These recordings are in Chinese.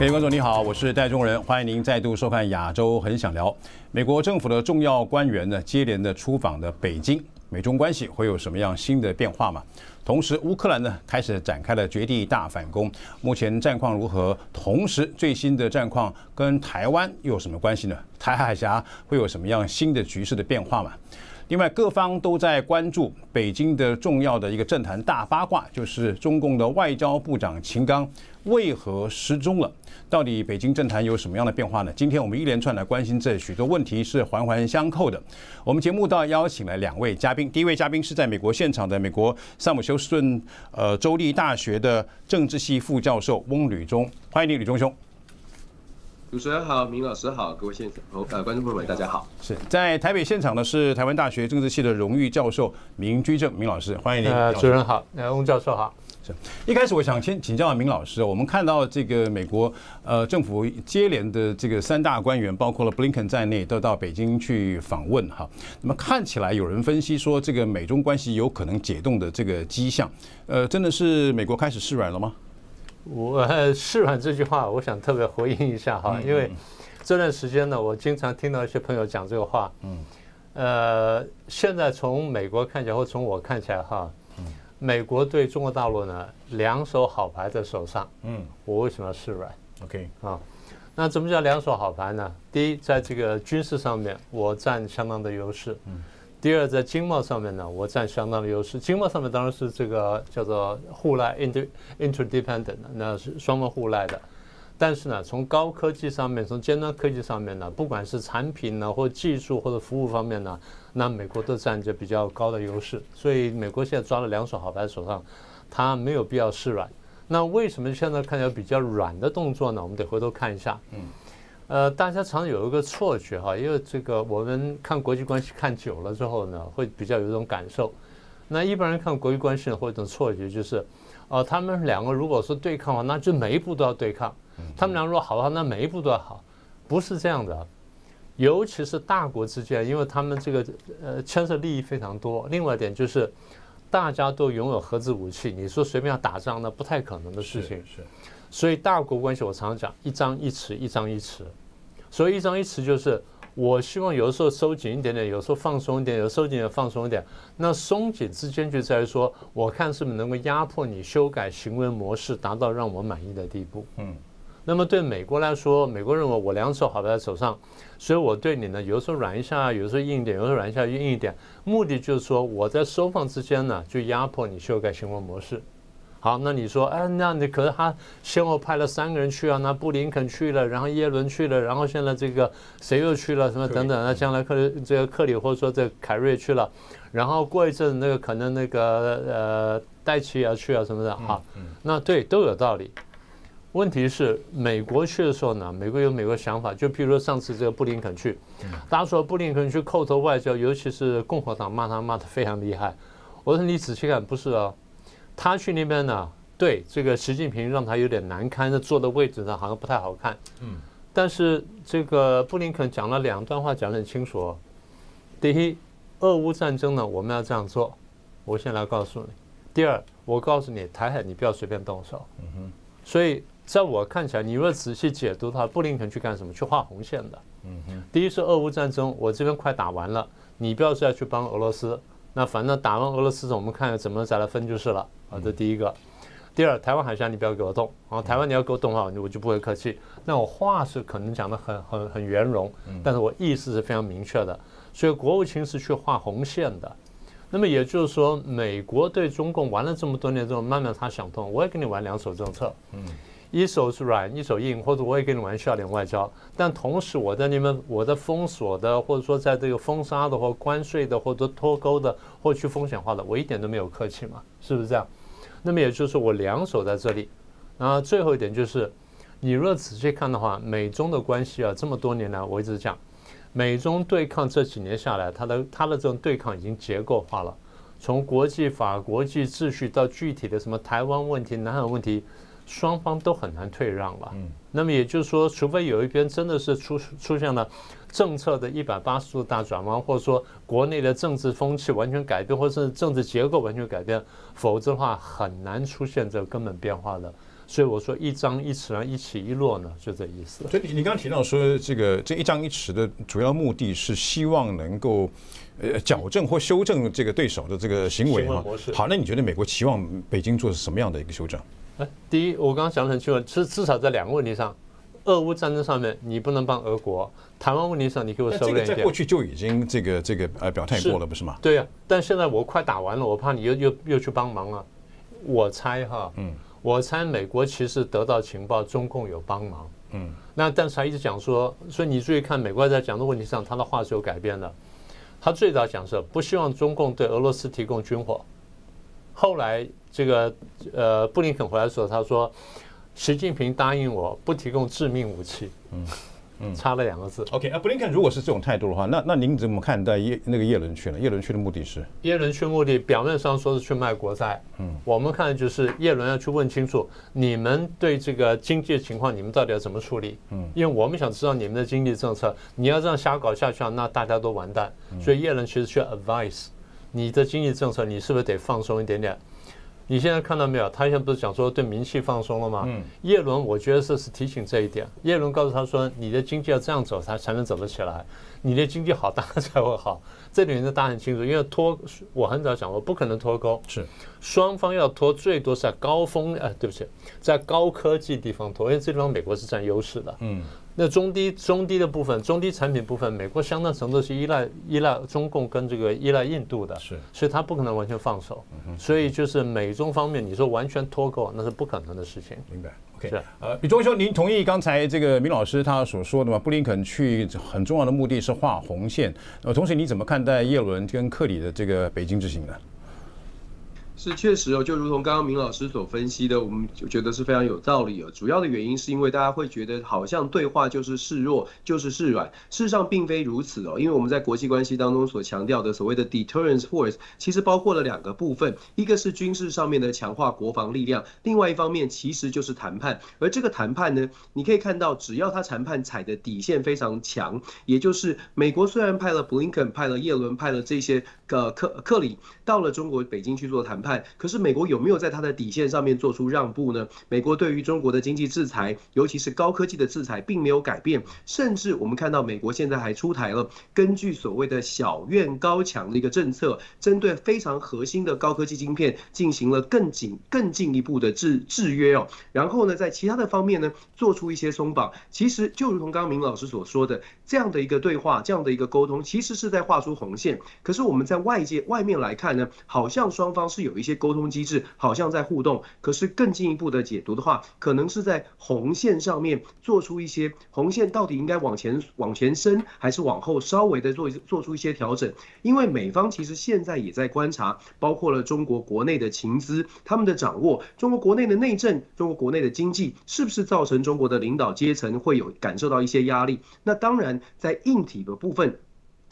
各位观众你好，我是戴中仁，欢迎您再度收看《亚洲很想聊》。美国政府的重要官员呢，接连的出访的北京，美中关系会有什么样新的变化吗？同时，乌克兰呢开始展开了绝地大反攻，目前战况如何？同时，最新的战况跟台湾又有什么关系呢？台海峡会有什么样新的局势的变化吗？另外，各方都在关注北京的重要的一个政坛大八卦，就是中共的外交部长秦刚为何失踪了？到底北京政坛有什么样的变化呢？今天我们一连串来关心这许多问题，是环环相扣的。我们节目到邀请了两位嘉宾，第一位嘉宾是在美国现场的美国萨姆休斯顿呃州立大学的政治系副教授翁吕中，欢迎你，吕中兄。主持人好，明老师好，各位现场呃观众朋友们，大家好。是在台北现场的是台湾大学政治系的荣誉教授明居正明老师，欢迎您。呃，主任好，呃，翁教授好。是一开始我想先请教明老师，我们看到这个美国呃政府接连的这个三大官员，包括了布林肯在内，都到北京去访问哈。那么看起来有人分析说，这个美中关系有可能解冻的这个迹象，呃，真的是美国开始示软了吗？我示软这句话，我想特别回应一下哈，因为这段时间呢，我经常听到一些朋友讲这个话。嗯。呃，现在从美国看起来，或从我看起来哈，美国对中国大陆呢，两手好牌在手上。嗯。我为什么要示软？OK。啊，那怎么叫两手好牌呢？第一，在这个军事上面，我占相当的优势。嗯。第二，在经贸上面呢，我占相当的优势。经贸上面当然是这个叫做互赖 （inter interdependent），那是双方互赖的。但是呢，从高科技上面，从尖端科技上面呢，不管是产品呢，或技术或者服务方面呢，那美国都占着比较高的优势。所以，美国现在抓了两手好牌手上，他没有必要示软。那为什么现在看起来比较软的动作呢？我们得回头看一下。嗯。呃，大家常有一个错觉哈，因为这个我们看国际关系看久了之后呢，会比较有一种感受。那一般人看国际关系呢，会有一种错觉，就是，呃，他们两个如果说对抗的话，那就每一步都要对抗；他们两个如果好的话，那每一步都要好。不是这样的，尤其是大国之间，因为他们这个呃牵涉利益非常多。另外一点就是，大家都拥有核子武器，你说随便要打仗，那不太可能的事情。是。所以大国关系，我常常讲一张一弛，一张一弛。所以一张一弛就是，我希望有的时候收紧一点点，有时候放松一点，有收紧点放松一点。那松紧之间就在于说，我看是不是能够压迫你修改行为模式，达到让我满意的地步。嗯。那么对美国来说，美国认为我两手好在手上，所以我对你呢，有时候软一下，有时候硬一点，有时候软一下硬一点，目的就是说我在收放之间呢，就压迫你修改行为模式。好，那你说，哎，那你可是他先后派了三个人去啊，那布林肯去了，然后耶伦去了，然后现在这个谁又去了，什么等等，那将来克这个克里或者说这凯瑞去了，然后过一阵那个可能那个呃戴奇也要去啊什么的，哈，那对都有道理。问题是美国去的时候呢，美国有美国想法，就譬如说上次这个布林肯去，大家说布林肯去叩头外交，尤其是共和党骂他骂得非常厉害。我说你仔细看，不是啊。他去那边呢，对这个习近平让他有点难堪，坐的位置上好像不太好看。嗯，但是这个布林肯讲了两段话，讲得很清楚。第一，俄乌战争呢，我们要这样做，我先来告诉你。第二，我告诉你，台海你不要随便动手。嗯哼。所以在我看起来，你若仔细解读的话，布林肯去干什么？去画红线的。嗯哼。第一是俄乌战争，我这边快打完了，你不要再去帮俄罗斯。那反正打完俄罗斯，我们看怎么再来分就是了。啊，这第一个。第二，台湾海峡你不要给我动啊！台湾你要给我动的话，我就不会客气。那我话是可能讲的很很很圆融，但是我意思是非常明确的。所以国务卿是去画红线的。那么也就是说，美国对中共玩了这么多年之后，慢慢他想通，我也跟你玩两手政策，嗯，一手是软，一手硬，或者我也跟你玩笑脸外交。但同时，我在你们我的封锁的，或者说在这个封杀的，或关税的，或者脱钩的，或去风险化的，我一点都没有客气嘛，是不是这样？那么也就是，我两手在这里。然后最后一点就是，你若仔细看的话，美中的关系啊，这么多年来我一直讲，美中对抗这几年下来，它的它的这种对抗已经结构化了，从国际法、国际秩序到具体的什么台湾问题、南海问题。双方都很难退让了。嗯，那么也就是说，除非有一边真的是出出现了政策的一百八十度大转弯，或者说国内的政治风气完全改变，或者是政治结构完全改变，否则的话很难出现这个根本变化的。所以我说一张一弛啊，一起一落呢，就这意思。所以你你刚刚提到说，这个这一张一弛的主要目的是希望能够呃矫正或修正这个对手的这个行为哈。好，那你觉得美国期望北京做什么样的一个修正？哎，第一，我刚刚讲的很清楚，至至少在两个问题上，俄乌战争上面你不能帮俄国，台湾问题上你给我收敛一点。在过去就已经这个这个呃表态过了，不是吗？对呀，但现在我快打完了，我怕你又又又去帮忙了。我猜哈，嗯。我猜美国其实得到情报，中共有帮忙。嗯，那但是他一直讲说，所以你注意看，美国在讲的问题上，他的话是有改变的。他最早讲是不希望中共对俄罗斯提供军火，后来这个呃布林肯回来的时候，他说，习近平答应我不提供致命武器。嗯。嗯 差了两个字。OK，啊，布林肯如果是这种态度的话，那那您怎么看待耶那个耶伦去呢？耶伦去的目的是？耶伦去目的表面上说是去卖国债，嗯，我们看就是耶伦要去问清楚你们对这个经济情况，你们到底要怎么处理？嗯，因为我们想知道你们的经济政策，你要这样瞎搞下去啊，那大家都完蛋。所以耶伦其实需要 advice，你的经济政策你是不是得放松一点点？你现在看到没有？他现在不是讲说对民企放松了吗？嗯，叶伦，我觉得这是提醒这一点。耶伦告诉他说：“你的经济要这样走，才才能走得起来。你的经济好，大家才会好。”这里面的大家很清楚，因为脱，我很早讲过，不可能脱钩。是，双方要脱，最多是在高峰，呃，对不起，在高科技地方脱，因为这地方美国是占优势的。嗯。那中低中低的部分，中低产品部分，美国相当程度是依赖依赖中共跟这个依赖印度的，是，所以他不可能完全放手，所以就是美中方面，你说完全脱钩，那是不可能的事情。明白？OK，呃，李忠兄，您同意刚才这个明老师他所说的吗？布林肯去很重要的目的是画红线，呃，同时你怎么看待耶伦跟克里的这个北京之行呢？是确实哦，就如同刚刚明老师所分析的，我们就觉得是非常有道理哦。主要的原因是因为大家会觉得好像对话就是示弱，就是示软，事实上并非如此哦。因为我们在国际关系当中所强调的所谓的 deterrence force，其实包括了两个部分，一个是军事上面的强化国防力量，另外一方面其实就是谈判。而这个谈判呢，你可以看到，只要他谈判踩的底线非常强，也就是美国虽然派了布林肯、派了耶伦、派了这些个克克里到了中国北京去做谈判。可是美国有没有在他的底线上面做出让步呢？美国对于中国的经济制裁，尤其是高科技的制裁，并没有改变。甚至我们看到美国现在还出台了根据所谓的小院高墙的一个政策，针对非常核心的高科技晶片进行了更紧、更进一步的制制约哦。然后呢，在其他的方面呢，做出一些松绑。其实就如同刚刚明老师所说的，这样的一个对话，这样的一个沟通，其实是在画出红线。可是我们在外界外面来看呢，好像双方是有。一些沟通机制好像在互动，可是更进一步的解读的话，可能是在红线上面做出一些红线到底应该往前往前伸，还是往后稍微的做做出一些调整？因为美方其实现在也在观察，包括了中国国内的情资，他们的掌握，中国国内的内政，中国国内的经济，是不是造成中国的领导阶层会有感受到一些压力？那当然，在硬体的部分。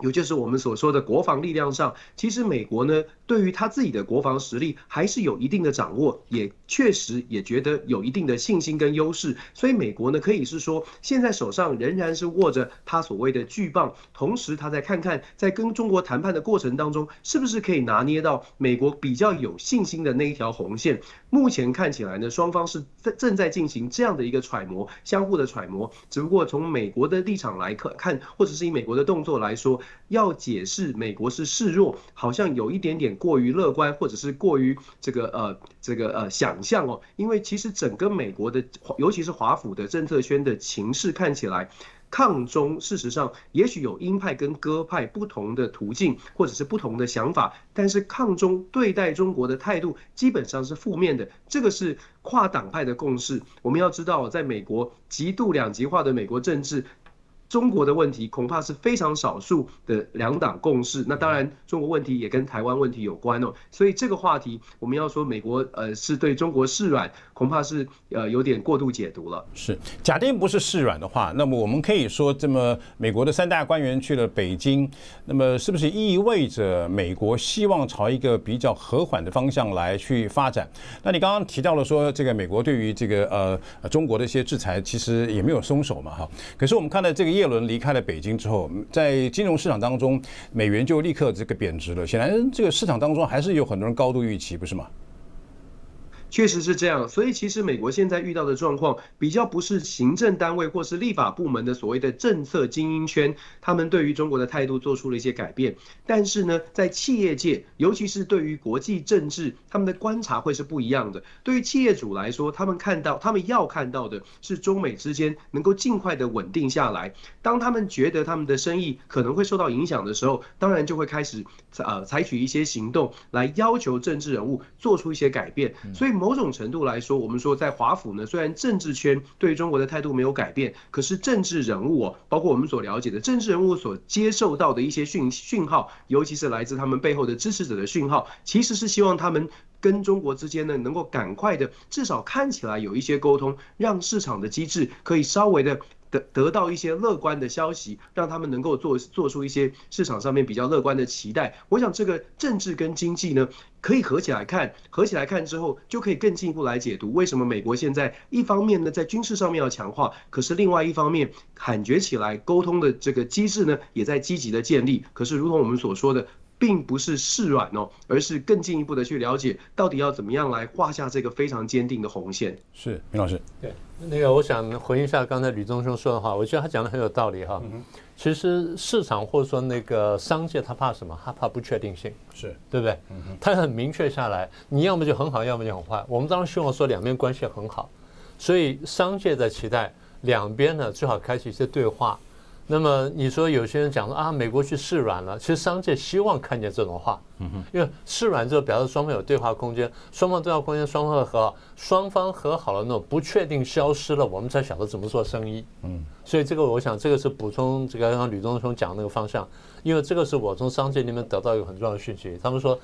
也就是我们所说的国防力量上，其实美国呢，对于他自己的国防实力还是有一定的掌握，也确实也觉得有一定的信心跟优势。所以美国呢，可以是说，现在手上仍然是握着他所谓的巨棒，同时他在看看在跟中国谈判的过程当中，是不是可以拿捏到美国比较有信心的那一条红线。目前看起来呢，双方是在正在进行这样的一个揣摩，相互的揣摩。只不过从美国的立场来看，看或者是以美国的动作来说。要解释美国是示弱，好像有一点点过于乐观，或者是过于这个呃这个呃想象哦。因为其实整个美国的，尤其是华府的政策圈的情势看起来，抗中事实上也许有鹰派跟鸽派不同的途径，或者是不同的想法，但是抗中对待中国的态度基本上是负面的，这个是跨党派的共识。我们要知道，在美国极度两极化的美国政治。中国的问题恐怕是非常少数的两党共识。那当然，中国问题也跟台湾问题有关哦。所以这个话题，我们要说美国呃是对中国示软，恐怕是呃有点过度解读了。是，假定不是示软的话，那么我们可以说，这么美国的三大官员去了北京，那么是不是意味着美国希望朝一个比较和缓的方向来去发展？那你刚刚提到了说，这个美国对于这个呃中国的一些制裁，其实也没有松手嘛，哈。可是我们看到这个。耶伦离开了北京之后，在金融市场当中，美元就立刻这个贬值了。显然，这个市场当中还是有很多人高度预期，不是吗？确实是这样，所以其实美国现在遇到的状况，比较不是行政单位或是立法部门的所谓的政策精英圈，他们对于中国的态度做出了一些改变，但是呢，在企业界，尤其是对于国际政治，他们的观察会是不一样的。对于企业主来说，他们看到，他们要看到的是中美之间能够尽快的稳定下来。当他们觉得他们的生意可能会受到影响的时候，当然就会开始呃采取一些行动来要求政治人物做出一些改变。所以。某种程度来说，我们说在华府呢，虽然政治圈对中国的态度没有改变，可是政治人物哦，包括我们所了解的政治人物所接受到的一些讯讯号，尤其是来自他们背后的支持者的讯号，其实是希望他们跟中国之间呢，能够赶快的，至少看起来有一些沟通，让市场的机制可以稍微的。得得到一些乐观的消息，让他们能够做做出一些市场上面比较乐观的期待。我想这个政治跟经济呢，可以合起来看，合起来看之后，就可以更进一步来解读为什么美国现在一方面呢在军事上面要强化，可是另外一方面感觉起来沟通的这个机制呢也在积极的建立。可是如同我们所说的。并不是示软哦，而是更进一步的去了解到底要怎么样来画下这个非常坚定的红线。是，明老师。对，那个我想回应一下刚才吕宗兄说的话，我觉得他讲的很有道理哈。其实市场或者说那个商界他怕什么？他怕不确定性，是对不对？他很明确下来，你要么就很好，要么就很坏。我们当然希望说两边关系很好，所以商界在期待两边呢最好开启一些对话。那么你说有些人讲说啊，美国去示软了，其实商界希望看见这种话，因为示软之后表示双方有对话空间，双方对话空间，双方和好，双方和好了那种不确定消失了，我们才晓得怎么做生意。嗯，所以这个我想这个是补充这个刚刚吕东兄讲那个方向，因为这个是我从商界里面得到一个很重要的讯息，他们说。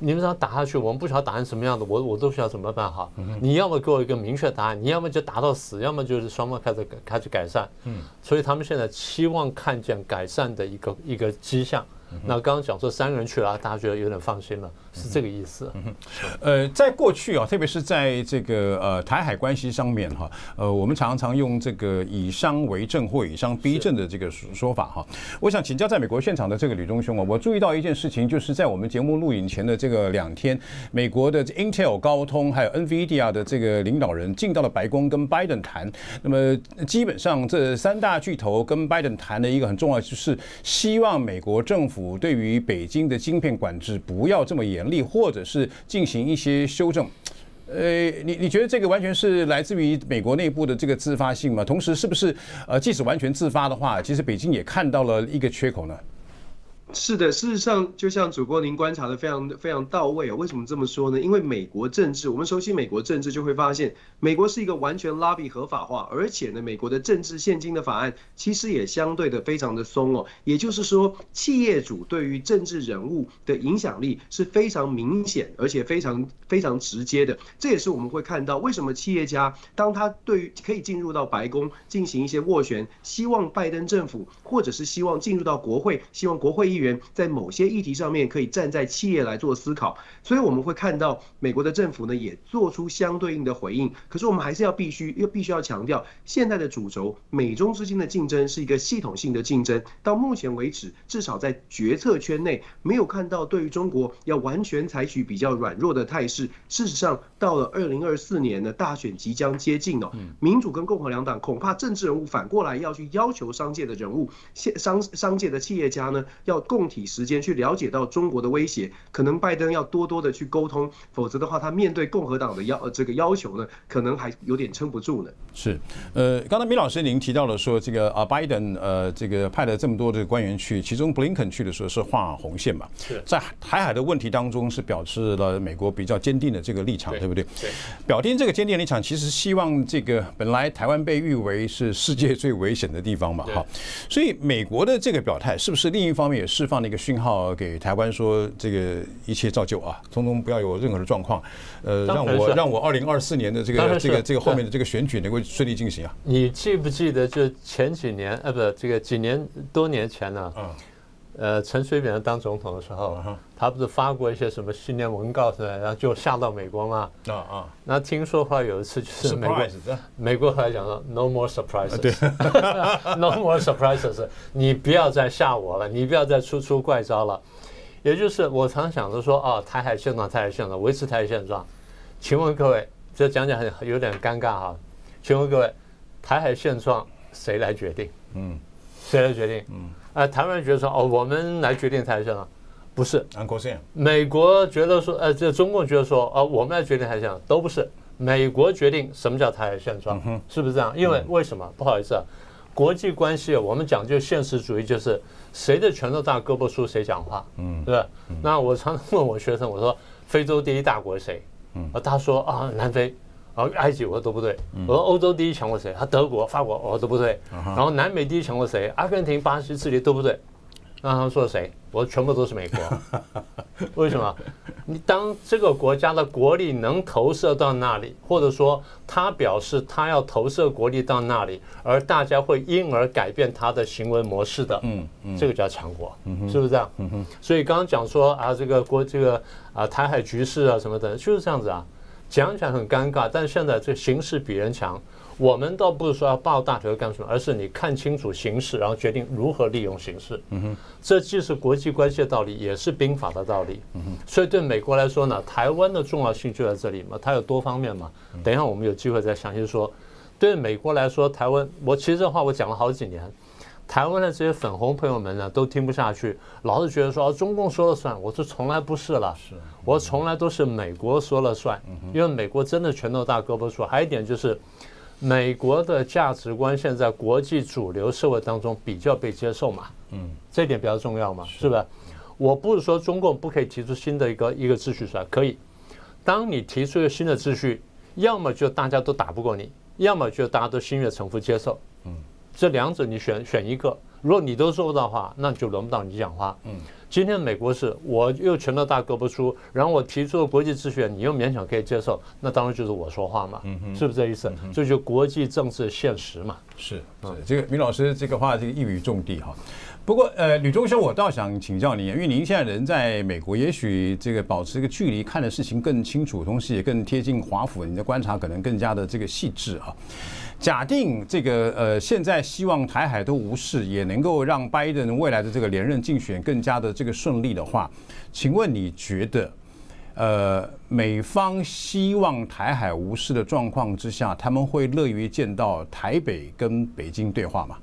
你们想打下去，我们不晓得打成什么样的，我我都需要怎么办哈？你要么给我一个明确答案，你要么就打到死，要么就是双方开始开始改善。嗯，所以他们现在期望看见改善的一个一个迹象。那刚刚讲说三个人去了，大家觉得有点放心了，是这个意思。呃，在过去啊，特别是在这个呃台海关系上面哈，呃，我们常常用这个以商为政或以商逼政的这个说法哈。我想请教在美国现场的这个吕中兄啊，我注意到一件事情，就是在我们节目录影前的这个两天，美国的 Intel、高通还有 NVIDIA 的这个领导人进到了白宫跟拜登谈。那么基本上这三大巨头跟拜登谈的一个很重要，就是希望美国政府。府对于北京的晶片管制不要这么严力，或者是进行一些修正。呃，你你觉得这个完全是来自于美国内部的这个自发性吗？同时，是不是呃，即使完全自发的话，其实北京也看到了一个缺口呢？是的，事实上，就像主播您观察的非常非常到位啊。为什么这么说呢？因为美国政治，我们熟悉美国政治，就会发现，美国是一个完全拉比合法化，而且呢，美国的政治现金的法案其实也相对的非常的松哦。也就是说，企业主对于政治人物的影响力是非常明显，而且非常非常直接的。这也是我们会看到，为什么企业家当他对于可以进入到白宫进行一些斡旋，希望拜登政府，或者是希望进入到国会，希望国会议。员在某些议题上面可以站在企业来做思考，所以我们会看到美国的政府呢也做出相对应的回应。可是我们还是要必须又必须要强调，现在的主轴美中之间的竞争是一个系统性的竞争。到目前为止，至少在决策圈内没有看到对于中国要完全采取比较软弱的态势。事实上，到了二零二四年的大选即将接近了，民主跟共和两党恐怕政治人物反过来要去要求商界的人物、商商界的企业家呢要。共体时间去了解到中国的威胁，可能拜登要多多的去沟通，否则的话，他面对共和党的要这个要求呢，可能还有点撑不住呢。是，呃，刚才米老师您提到了说，这个啊，拜登呃，这个派了这么多的官员去，其中布林肯去的时候是画红线嘛？在台海的问题当中是表示了美国比较坚定的这个立场，对不对？对，表定这个坚定立场，其实希望这个本来台湾被誉为是世界最危险的地方嘛，哈，所以美国的这个表态是不是另一方面也是？释放了一个讯号给台湾说，这个一切照旧啊，通通不要有任何的状况，呃，让我让我二零二四年的这个这个这个后面的这个选举能够顺利进行啊。你记不记得就前几年呃不这个几年多年前呢？嗯。呃，陈水扁当总统的时候，他不是发过一些什么新年文告是吧？然后就吓到美国嘛。啊啊。那听说话有一次就是美国，美国后来讲说 “No more surprises”，“No more surprises”，你不要再吓我了，你不要再出出怪招了。也就是我常想着说，哦，台海现状，台海现状，维持台海现状。请问各位，这讲讲很有点尴尬哈。请问各位，台海现状谁来决定？嗯，谁来决定？嗯，啊，台湾人觉得说哦，我们来决定台海现状，不是。美国觉得说，呃，这中共觉得说，哦，我们来决定台海现状，都不是。美国决定什么叫台海现状，是不是这样？因为为什么？不好意思啊，国际关系我们讲究现实主义，就是谁的拳头大，胳膊粗，谁讲话，嗯，对吧？那我常常问我学生，我说非洲第一大国谁？嗯，他说啊，南非。然后埃及我说都不对，我说欧洲第一强国谁？他德国、法国我说都不对。然后南美第一强国谁？阿根廷、巴西、智利都不对。那他说谁？我说全部都是美国。为什么？你当这个国家的国力能投射到那里，或者说他表示他要投射国力到那里，而大家会因而改变他的行为模式的，嗯嗯，这个叫强国，是不是这样？嗯所以刚刚讲说啊，这个国这个啊台海局势啊什么的，就是这样子啊。讲起来很尴尬，但是现在这形势比人强，我们倒不是说要抱大腿干什么，而是你看清楚形势，然后决定如何利用形势。嗯哼，这既是国际关系的道理，也是兵法的道理。嗯哼，所以对美国来说呢，台湾的重要性就在这里嘛，它有多方面嘛。等一下我们有机会再详细说。对美国来说，台湾，我其实这话我讲了好几年。台湾的这些粉红朋友们呢，都听不下去，老是觉得说中共说了算。我说从来不是了，是我从来都是美国说了算，因为美国真的拳头大胳膊粗。还有一点就是，美国的价值观现在国际主流社会当中比较被接受嘛，嗯，这点比较重要嘛，是不是？我不是说中共不可以提出新的一个一个秩序出来，可以。当你提出一个新的秩序，要么就大家都打不过你，要么就大家都心悦诚服接受，嗯。这两者你选选一个，如果你都做不到的话，那就轮不到你讲话。嗯，今天美国是我又拳头大胳膊粗，然后我提出了国际秩序你又勉强可以接受，那当然就是我说话嘛。嗯是不是这意思？这就国际政治现实嘛。是是，这个米老师这个话这个一语中的哈。不过呃，吕中修，我倒想请教您，因为您现在人在美国，也许这个保持一个距离，看的事情更清楚，同时也更贴近华府，你的观察可能更加的这个细致啊。假定这个呃，现在希望台海都无事，也能够让拜登未来的这个连任竞选更加的这个顺利的话，请问你觉得，呃，美方希望台海无事的状况之下，他们会乐于见到台北跟北京对话吗？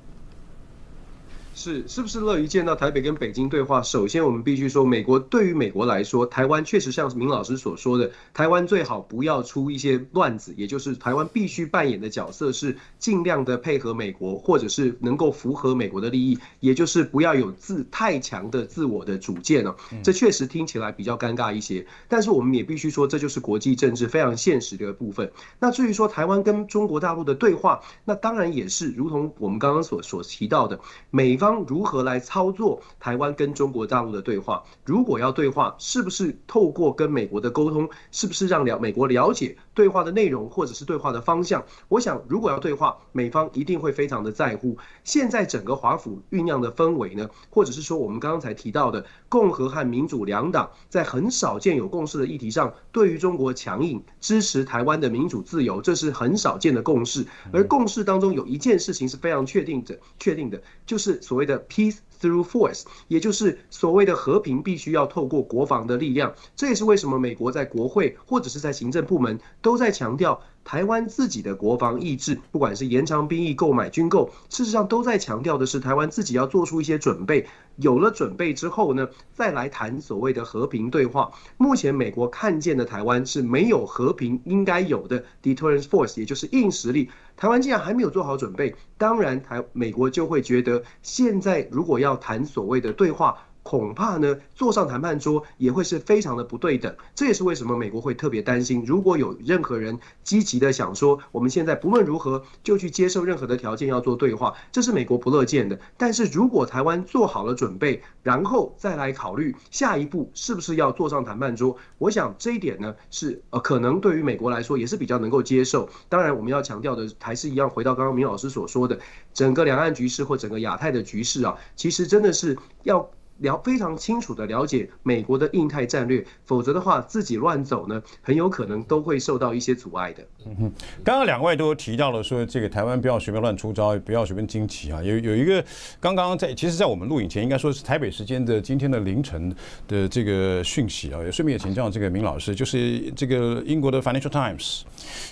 是是不是乐于见到台北跟北京对话？首先，我们必须说，美国对于美国来说，台湾确实像明老师所说的，台湾最好不要出一些乱子，也就是台湾必须扮演的角色是尽量的配合美国，或者是能够符合美国的利益，也就是不要有自太强的自我的主见了。这确实听起来比较尴尬一些，但是我们也必须说，这就是国际政治非常现实的部分。那至于说台湾跟中国大陆的对话，那当然也是如同我们刚刚所所提到的，美方。方如何来操作台湾跟中国大陆的对话？如果要对话，是不是透过跟美国的沟通？是不是让了美国了解对话的内容，或者是对话的方向？我想，如果要对话，美方一定会非常的在乎。现在整个华府酝酿的氛围呢，或者是说我们刚刚才提到的共和和民主两党在很少见有共识的议题上，对于中国强硬支持台湾的民主自由，这是很少见的共识。而共识当中有一件事情是非常确定的，确定的就是所。所谓的 peace through force，也就是所谓的和平，必须要透过国防的力量。这也是为什么美国在国会或者是在行政部门都在强调。台湾自己的国防意志，不管是延长兵役、购买军购，事实上都在强调的是台湾自己要做出一些准备。有了准备之后呢，再来谈所谓的和平对话。目前美国看见的台湾是没有和平应该有的 deterrence force，也就是硬实力。台湾既然还没有做好准备，当然台美国就会觉得，现在如果要谈所谓的对话。恐怕呢，坐上谈判桌也会是非常的不对等。这也是为什么美国会特别担心，如果有任何人积极的想说，我们现在不论如何就去接受任何的条件要做对话，这是美国不乐见的。但是如果台湾做好了准备，然后再来考虑下一步是不是要坐上谈判桌，我想这一点呢是呃可能对于美国来说也是比较能够接受。当然我们要强调的还是一样，回到刚刚明老师所说的，整个两岸局势或整个亚太的局势啊，其实真的是要。了非常清楚的了解美国的印太战略，否则的话自己乱走呢，很有可能都会受到一些阻碍的。嗯哼，刚刚两位都提到了说，这个台湾不要随便乱出招，不要随便惊奇啊。有有一个刚刚在，其实，在我们录影前，应该说是台北时间的今天的凌晨的这个讯息啊，也顺便也请教这个明老师，就是这个英国的 Financial Times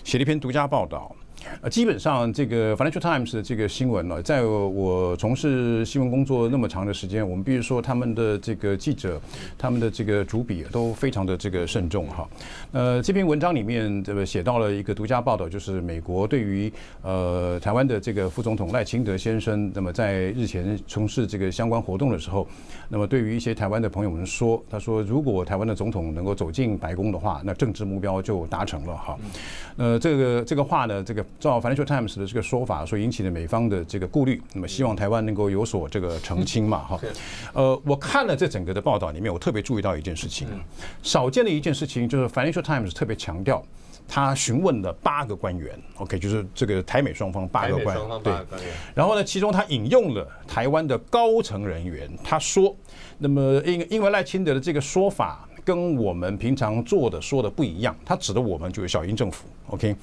写了一篇独家报道。呃，基本上这个 Financial Times 的这个新闻呢，在我从事新闻工作那么长的时间，我们必须说他们的这个记者，他们的这个主笔都非常的这个慎重哈。呃，这篇文章里面这个写到了一个独家报道，就是美国对于呃台湾的这个副总统赖清德先生，那么在日前从事这个相关活动的时候，那么对于一些台湾的朋友们说，他说如果台湾的总统能够走进白宫的话，那政治目标就达成了哈。呃，这个这个话呢，这个。照 Financial Times 的这个说法，所引起的美方的这个顾虑，那么希望台湾能够有所这个澄清嘛，哈。呃，我看了这整个的报道里面，我特别注意到一件事情，少见的一件事情就是 Financial Times 特别强调，他询问了八个官员，OK，就是这个台美双方八个官员，对。然后呢，其中他引用了台湾的高层人员，他说，那么因因为赖清德的这个说法跟我们平常做的说的不一样，他指的我们就是小英政府，OK。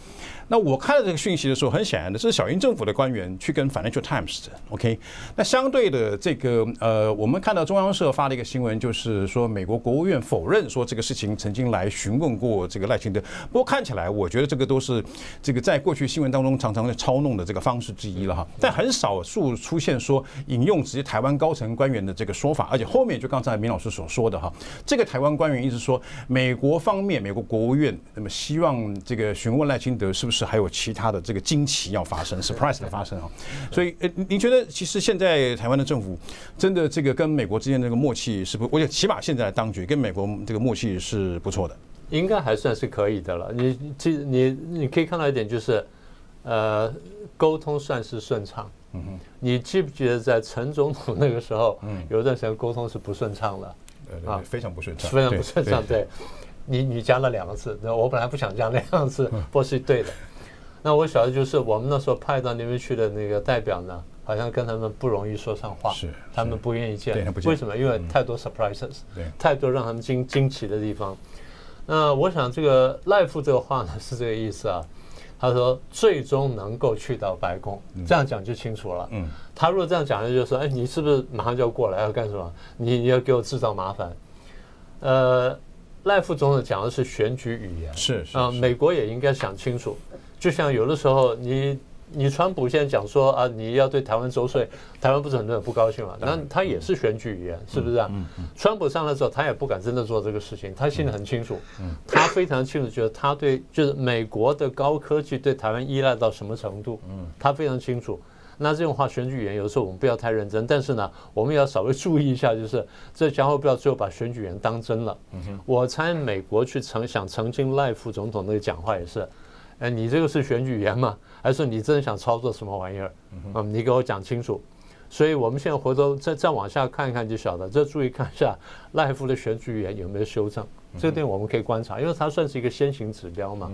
那我看到这个讯息的时候，很显然的，这是小英政府的官员去跟 Financial Times 的，OK。那相对的，这个呃，我们看到中央社发了一个新闻，就是说美国国务院否认说这个事情曾经来询问过这个赖清德。不过看起来，我觉得这个都是这个在过去新闻当中常常操弄的这个方式之一了哈。但很少数出现说引用直接台湾高层官员的这个说法，而且后面就刚才明老师所说的哈，这个台湾官员一直说美国方面，美国国务院那么希望这个询问赖清德是不是。还有其他的这个惊奇要发生，surprise 的发生啊，所以呃，您觉得其实现在台湾的政府真的这个跟美国之间这个默契是不？我觉得起码现在的当局跟美国这个默契是不错的，应该还算是可以的了。你其实你你可以看到一点就是，呃，沟通算是顺畅。嗯哼，你记不记得在陈总统那个时候，嗯，有一段时间沟通是不顺畅的，啊，非常不顺畅，非常不顺畅。对，你你加了两个字，那我本来不想加两个字，不过是对的。那我晓得，就是我们那时候派到那边去的那个代表呢，好像跟他们不容易说上话，是他们不愿意见。为什么？因为太多 surprises，太多让他们惊惊奇的地方。那我想这个赖夫这个话呢是这个意思啊。他说最终能够去到白宫，这样讲就清楚了。嗯，他如果这样讲，就是说，哎，你是不是马上就要过来要干什么？你你要给我制造麻烦？呃，赖副总统讲的是选举语言，是啊，美国也应该想清楚。就像有的时候，你你川普现在讲说啊，你要对台湾周税，台湾不是很多人不高兴嘛？那他也是选举语言，是不是啊？川普上来之后，他也不敢真的做这个事情，他心里很清楚，他非常清楚，觉得他对就是美国的高科技对台湾依赖到什么程度，他非常清楚。那这种话选举语言，有时候我们不要太认真，但是呢，我们要稍微注意一下，就是这家伙不要最后把选举语言当真了。我猜美国去曾想澄清赖副总统那个讲话也是。哎，你这个是选举言吗？还是你真的想操作什么玩意儿？嗯，你给我讲清楚。所以我们现在回头再再往下看一看就晓得，这注意看一下 赖夫的选举言有没有修正，这个点我们可以观察，因为它算是一个先行指标嘛。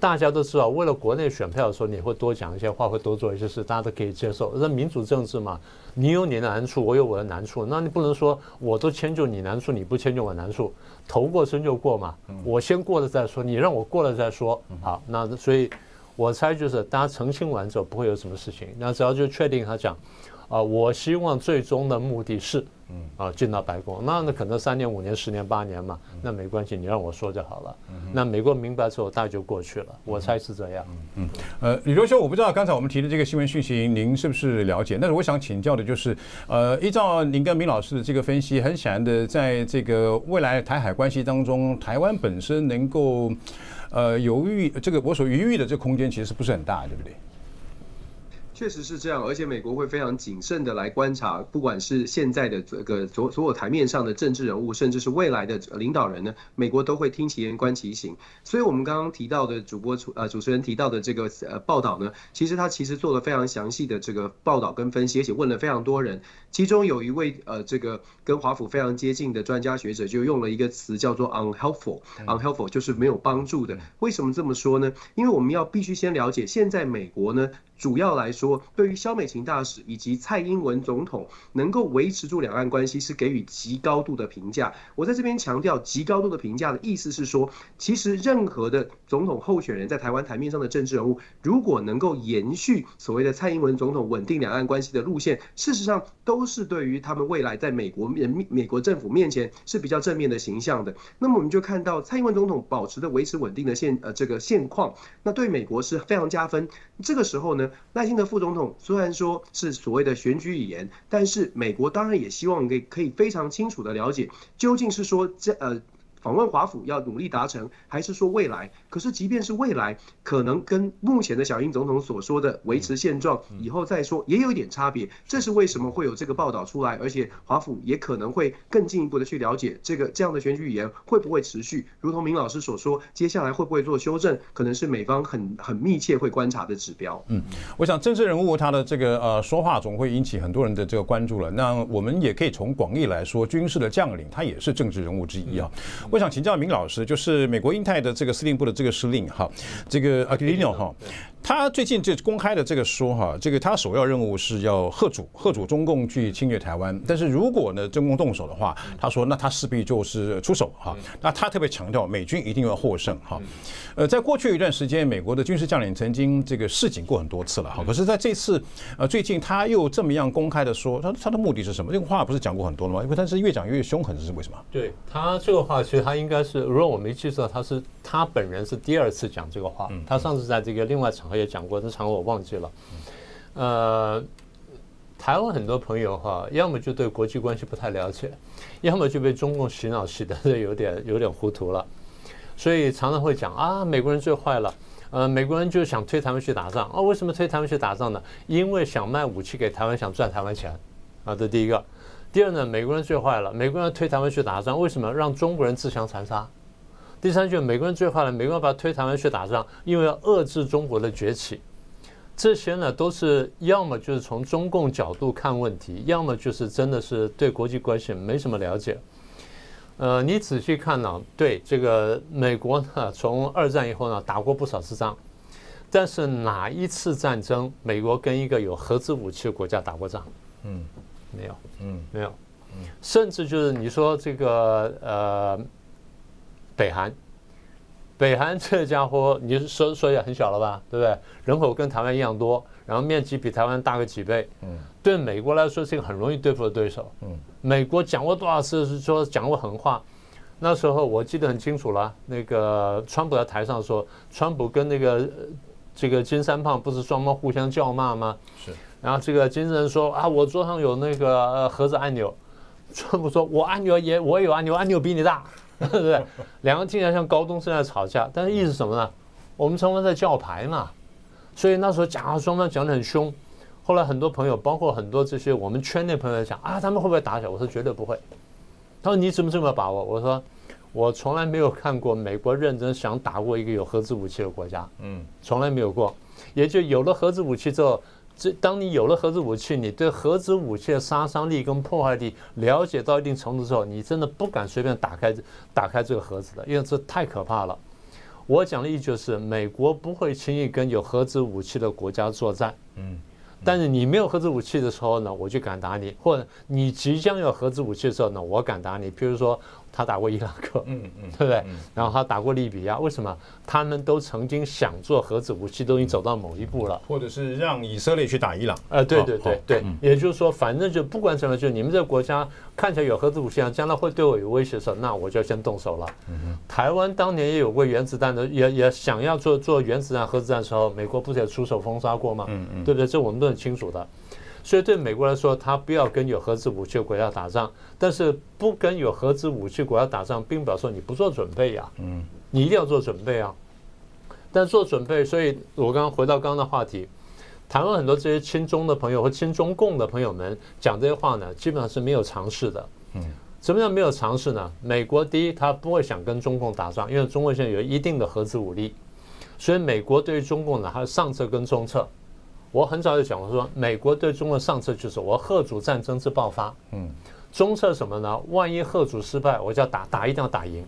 大家都知道，为了国内选票的时候，你会多讲一些话，会多做一些事，大家都可以接受。那民主政治嘛，你有你的难处，我有我的难处，那你不能说我都迁就你难处，你不迁就我难处，头过身就过嘛。我先过了再说，你让我过了再说。好，那所以我猜就是大家澄清完之后不会有什么事情，那只要就确定他讲。啊，我希望最终的目的是，嗯啊，进到白宫。那那可能三年、五年、十年、八年嘛，那没关系，你让我说就好了。那美国明白之后，大概就过去了。我猜是这样。嗯呃，李荣兄，我不知道刚才我们提的这个新闻讯息，您是不是了解？但是我想请教的就是，呃，依照您跟明老师的这个分析，很显然的，在这个未来台海关系当中，台湾本身能够，呃，犹豫这个我所余豫的这个空间，其实不是很大，对不对？确实是这样，而且美国会非常谨慎的来观察，不管是现在的这个所所有台面上的政治人物，甚至是未来的领导人呢，美国都会听其言观其行。所以，我们刚刚提到的主播主呃主持人提到的这个呃报道呢，其实他其实做了非常详细的这个报道跟分析，而且问了非常多人。其中有一位呃这个跟华府非常接近的专家学者，就用了一个词叫做 unhelpful，unhelpful 就是没有帮助的。为什么这么说呢？因为我们要必须先了解，现在美国呢。主要来说，对于肖美琴大使以及蔡英文总统能够维持住两岸关系，是给予极高度的评价。我在这边强调极高度的评价的意思是说，其实任何的总统候选人在台湾台面上的政治人物，如果能够延续所谓的蔡英文总统稳定两岸关系的路线，事实上都是对于他们未来在美国面美国政府面前是比较正面的形象的。那么我们就看到蔡英文总统保持的维持稳定的现呃这个现况，那对美国是非常加分。这个时候呢？赖清德副总统虽然说是所谓的选举语言，但是美国当然也希望可以可以非常清楚的了解，究竟是说这呃。访问华府要努力达成，还是说未来？可是即便是未来，可能跟目前的小英总统所说的维持现状，以后再说，也有一点差别。这是为什么会有这个报道出来？而且华府也可能会更进一步的去了解这个这样的选举语言会不会持续？如同明老师所说，接下来会不会做修正？可能是美方很很密切会观察的指标。嗯，我想政治人物他的这个呃说话总会引起很多人的这个关注了。那我们也可以从广义来说，军事的将领他也是政治人物之一啊。我想请教明老师，就是美国英泰的这个司令部的这个司令哈，这个阿基里诺哈。他最近这公开的这个说哈，这个他首要任务是要贺主贺主中共去侵略台湾，但是如果呢中共动手的话，他说那他势必就是出手哈。那他特别强调美军一定要获胜哈。呃，在过去一段时间，美国的军事将领曾经这个示警过很多次了哈。可是在这次呃最近他又这么样公开的说，他他的目的是什么？这个话不是讲过很多了吗？因为他是越讲越凶狠，这是为什么？对他这个话，其实他应该是，如果我没记错，他是他本人是第二次讲这个话。他上次在这个另外场合。也讲过，这场我忘记了。呃，台湾很多朋友哈，要么就对国际关系不太了解，要么就被中共洗脑洗的 有点有点糊涂了，所以常常会讲啊，美国人最坏了。呃，美国人就想推台湾去打仗啊？为什么推台湾去打仗呢？因为想卖武器给台湾，想赚台湾钱啊。这第一个。第二呢，美国人最坏了，美国人推台湾去打仗，为什么让中国人自相残杀？第三句，美国人最坏了，美国人把他推台湾去打仗，因为要遏制中国的崛起。这些呢，都是要么就是从中共角度看问题，要么就是真的是对国际关系没什么了解。呃，你仔细看呢，对这个美国呢，从二战以后呢，打过不少次仗，但是哪一次战争，美国跟一个有核子武器的国家打过仗？嗯，没有，嗯，没有，嗯，甚至就是你说这个呃。北韩，北韩这家伙，你说说也很小了吧，对不对？人口跟台湾一样多，然后面积比台湾大个几倍。嗯，对美国来说是一个很容易对付的对手。嗯，美国讲过多少次是说讲过狠话？那时候我记得很清楚了。那个川普在台上说，川普跟那个这个金三胖不是双方互相叫骂吗？是。然后这个金正恩说啊，我桌上有那个盒子按钮。川普说，我按钮也我也有按钮，按钮比你大。对不对？两个听起来像高中生在吵架，但是意思什么呢？我们双方在叫牌嘛，所以那时候讲双方讲得很凶。后来很多朋友，包括很多这些我们圈内朋友在讲啊，他们会不会打起来？我说绝对不会。他说你怎么这么把握？我说我从来没有看过美国认真想打过一个有核子武器的国家，嗯，从来没有过。也就有了核子武器之后。这当你有了核子武器，你对核子武器的杀伤力跟破坏力了解到一定程度之后，你真的不敢随便打开打开这个盒子的，因为这太可怕了。我讲的意思就是，美国不会轻易跟有核子武器的国家作战。嗯。但是你没有核子武器的时候呢，我就敢打你；或者你即将有核子武器的时候呢，我敢打你。比如说。他打过伊拉克，嗯嗯，对不对？然后他打过利比亚，为什么？他们都曾经想做核子武器，都已经走到某一步了。或者是让以色列去打伊朗？呃，对对对对，也就是说，反正就不管怎么，就你们这个国家看起来有核子武器，将来会对我有威胁的时候，那我就要先动手了。台湾当年也有过原子弹的，也也想要做做原子弹、核子弹的时候，美国不是也出手封杀过吗？嗯嗯，对不对？这我们都很清楚的。所以对美国来说，他不要跟有核子武器的国家打仗，但是不跟有核子武器国家打仗，并表示你不做准备呀。嗯，你一定要做准备啊。但做准备，所以我刚刚回到刚刚的话题，台湾很多这些亲中的朋友和亲中共的朋友们讲这些话呢，基本上是没有尝试的。嗯，怎么样没有尝试呢？美国第一，他不会想跟中共打仗，因为中共现在有一定的核子武力，所以美国对于中共呢，还有上策跟中策。我很早就讲过，说美国对中的上策就是我贺主战争之爆发，嗯，中策什么呢？万一贺主失败，我就要打，打一定要打赢。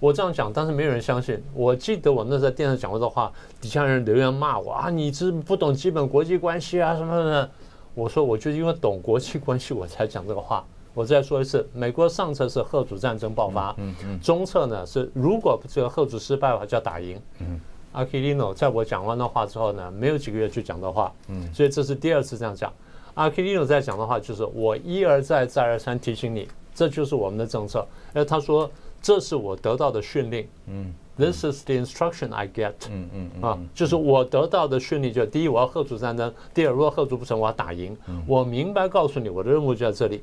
我这样讲，但是没有人相信。我记得我那在电视讲过的话，底下人留言骂我啊，你这不懂基本国际关系啊什么的。我说，我就因为懂国际关系，我才讲这个话。我再说一次，美国上策是贺主战争爆发，嗯嗯，中策呢是如果这个贺主失败的话，就要打赢。嗯，阿基利诺在我讲完的话之后呢，没有几个月就讲的话，嗯，所以这是第二次这样讲。阿基利诺在讲的话就是我一而再再而三提醒你，这就是我们的政策。哎，他说这是我得到的训令，嗯，This is the instruction I get，嗯嗯啊，就是我得到的训令，就第一我要喝足战争，第二如果喝足不成，我要打赢。我明白告诉你，我的任务就在这里。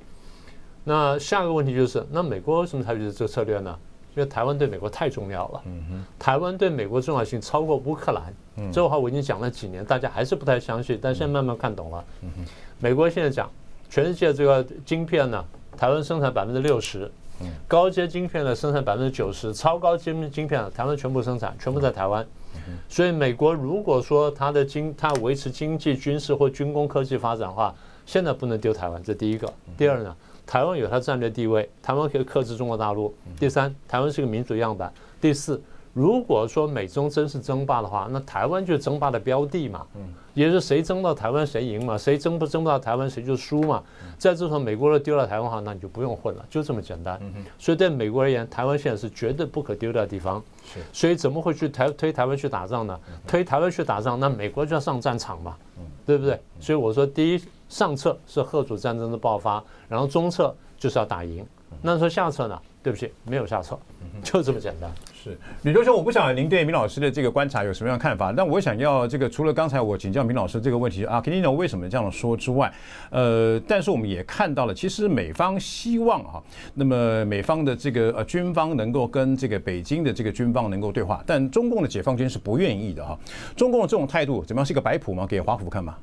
那下一个问题就是，那美国为什么采取这个策略呢？因为台湾对美国太重要了。台湾对美国重要性超过乌克兰。这个话我已经讲了几年，大家还是不太相信，但现在慢慢看懂了。美国现在讲，全世界这个晶片呢，台湾生产百分之六十，高阶晶片呢生产百分之九十，超高阶晶片台湾全部生产，全部在台湾。所以美国如果说它的经它维持经济、军事或军工科技发展的话，现在不能丢台湾，这第一个。第二呢？台湾有它战略地位，台湾可以克制中国大陆。第三，台湾是个民主样板。第四，如果说美中真是争霸的话，那台湾就是争霸的标的嘛。嗯，也就是谁争到台湾谁赢嘛，谁争不争不到台湾谁就输嘛。在这时候，美国人丢了台湾话，那你就不用混了，就这么简单。所以对美国而言，台湾现在是绝对不可丢掉的地方。所以怎么会去台推台湾去打仗呢？推台湾去打仗，那美国就要上战场嘛。对不对？所以我说，第一上策是贺主战争的爆发，然后中策就是要打赢。那说下策呢？对不起，没有下策，就这么简单。是吕教授，我不晓得您对明老师的这个观察有什么样的看法。但我想要这个，除了刚才我请教明老师这个问题啊，肯定呢为什么这样说之外，呃，但是我们也看到了，其实美方希望哈，那么美方的这个呃军方能够跟这个北京的这个军方能够对话，但中共的解放军是不愿意的哈。中共的这种态度怎么样？是一个摆谱吗？给华府看吗？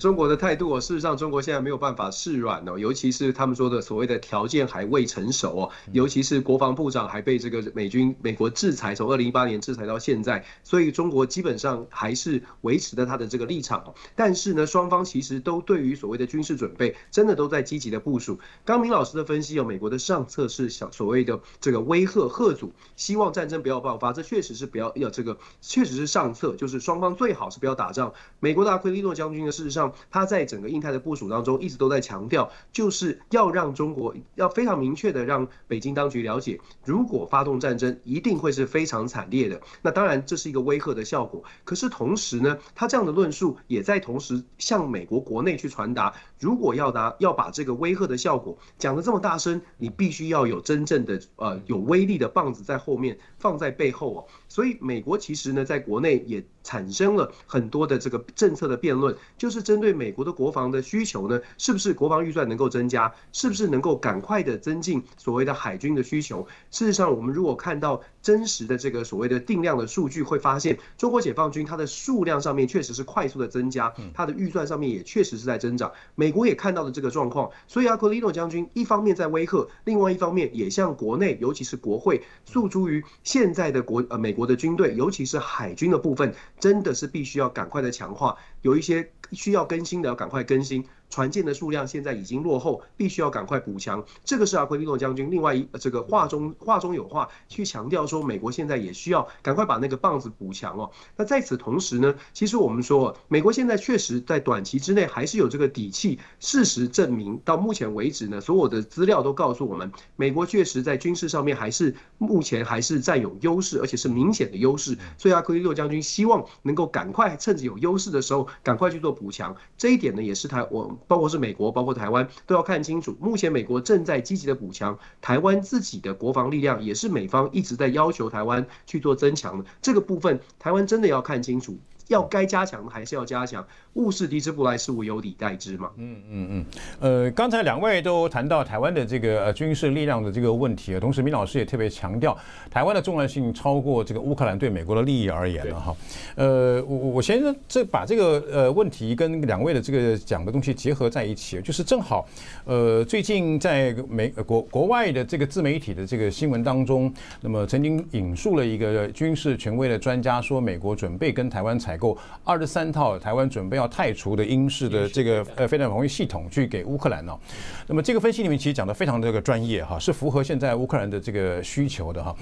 中国的态度哦，事实上，中国现在没有办法示软哦，尤其是他们说的所谓的条件还未成熟哦，尤其是国防部长还被这个美军美国制裁，从二零一八年制裁到现在，所以中国基本上还是维持着他的这个立场哦。但是呢，双方其实都对于所谓的军事准备，真的都在积极的部署。刚明老师的分析哦美国的上策是想所谓的这个威吓吓阻，希望战争不要爆发，这确实是不要要这个，确实是上策，就是双方最好是不要打仗。美国的阿奎利诺将军呢，事实上。他在整个印太的部署当中，一直都在强调，就是要让中国要非常明确的让北京当局了解，如果发动战争，一定会是非常惨烈的。那当然这是一个威吓的效果，可是同时呢，他这样的论述也在同时向美国国内去传达，如果要拿要把这个威吓的效果讲得这么大声，你必须要有真正的呃有威力的棒子在后面放在背后哦。所以美国其实呢，在国内也产生了很多的这个政策的辩论，就是针对美国的国防的需求呢，是不是国防预算能够增加，是不是能够赶快的增进所谓的海军的需求？事实上，我们如果看到真实的这个所谓的定量的数据，会发现中国解放军它的数量上面确实是快速的增加，它的预算上面也确实是在增长。美国也看到了这个状况，所以阿奎利诺将军一方面在威吓，另外一方面也向国内，尤其是国会诉诸于现在的国呃美。国的军队，尤其是海军的部分，真的是必须要赶快的强化，有一些需要更新的，要赶快更新。船舰的数量现在已经落后，必须要赶快补强。这个是阿奎利诺将军另外一这个话中话中有话，去强调说，美国现在也需要赶快把那个棒子补强哦。那在此同时呢，其实我们说，美国现在确实在短期之内还是有这个底气。事实证明，到目前为止呢，所有的资料都告诉我们，美国确实在军事上面还是目前还是占有优势，而且是明显的优势。所以阿奎利诺将军希望能够赶快趁着有优势的时候，赶快去做补强。这一点呢，也是他我。包括是美国，包括台湾，都要看清楚。目前美国正在积极的补强台湾自己的国防力量，也是美方一直在要求台湾去做增强的这个部分，台湾真的要看清楚。要该加强还是要加强，物事敌之不来，是我有礼待之嘛。嗯嗯嗯。呃，刚才两位都谈到台湾的这个呃军事力量的这个问题，同时明老师也特别强调台湾的重要性超过这个乌克兰对美国的利益而言了哈。呃，我我先这把这个呃问题跟两位的这个讲的东西结合在一起，就是正好呃最近在美国国外的这个自媒体的这个新闻当中，那么曾经引述了一个军事权威的专家说，美国准备跟台湾采。采购二十三套台湾准备要汰除的英式的这个呃非常防御系统去给乌克兰哦。那么这个分析里面其实讲的非常这个专业哈，是符合现在乌克兰的这个需求的哈。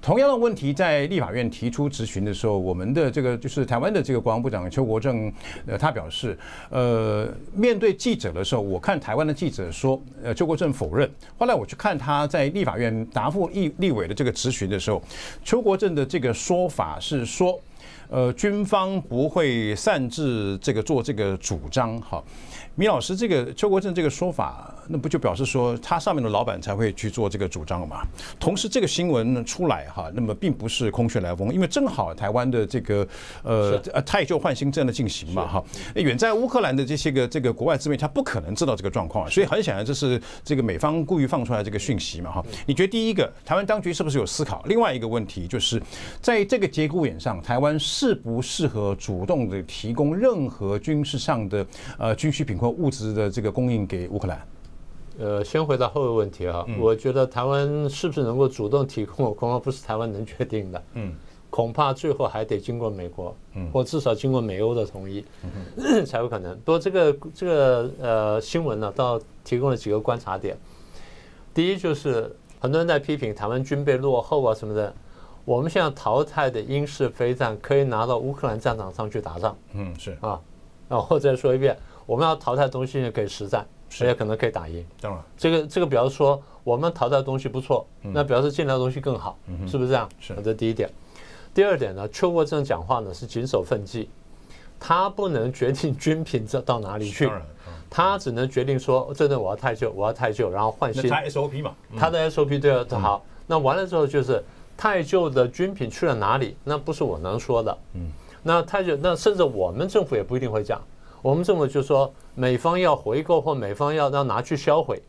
同样的问题在立法院提出质询的时候，我们的这个就是台湾的这个国防部长邱国正，呃，他表示，呃，面对记者的时候，我看台湾的记者说，呃，邱国正否认。后来我去看他在立法院答复立立委的这个质询的时候，邱国正的这个说法是说，呃，军方不会擅自这个做这个主张哈。米老师，这个邱国正这个说法，那不就表示说他上面的老板才会去做这个主张嘛？同时，这个新闻出来哈，那么并不是空穴来风，因为正好台湾的这个呃呃太旧换新正在进行嘛哈。远在乌克兰的这些个这个国外资媒，他不可能知道这个状况，所以很显然这是这个美方故意放出来这个讯息嘛哈。你觉得第一个，台湾当局是不是有思考？另外一个问题就是，在这个节骨眼上，台湾适不适合主动的提供任何军事上的呃军需品？和物质的这个供应给乌克兰，呃，先回答后一个问题啊，我觉得台湾是不是能够主动提供，恐怕不是台湾能决定的，嗯，恐怕最后还得经过美国，嗯，或至少经过美欧的同意，才有可能。不过这个这个呃新闻呢，倒提供了几个观察点。第一就是很多人在批评台湾军备落后啊什么的，我们现在淘汰的英式飞弹可以拿到乌克兰战场上去打仗，嗯，是。啊，然后再说一遍。我们要淘汰的东西可以实战，而且可能可以打赢。当然，这个这个，比方说我们淘汰的东西不错，那表示进来的东西更好，是不是这样？是。这第一点。第二点呢，邱国正讲话呢是谨守分际，他不能决定军品这到哪里去，他只能决定说，这顿我要太旧，我要太旧，然后换新。他 SOP 嘛，他的 SOP 对啊，好。那完了之后就是太旧的军品去了哪里，那不是我能说的。嗯。那太旧，那甚至我们政府也不一定会讲。我们政府就说，美方要回购或美方要要拿去销毁，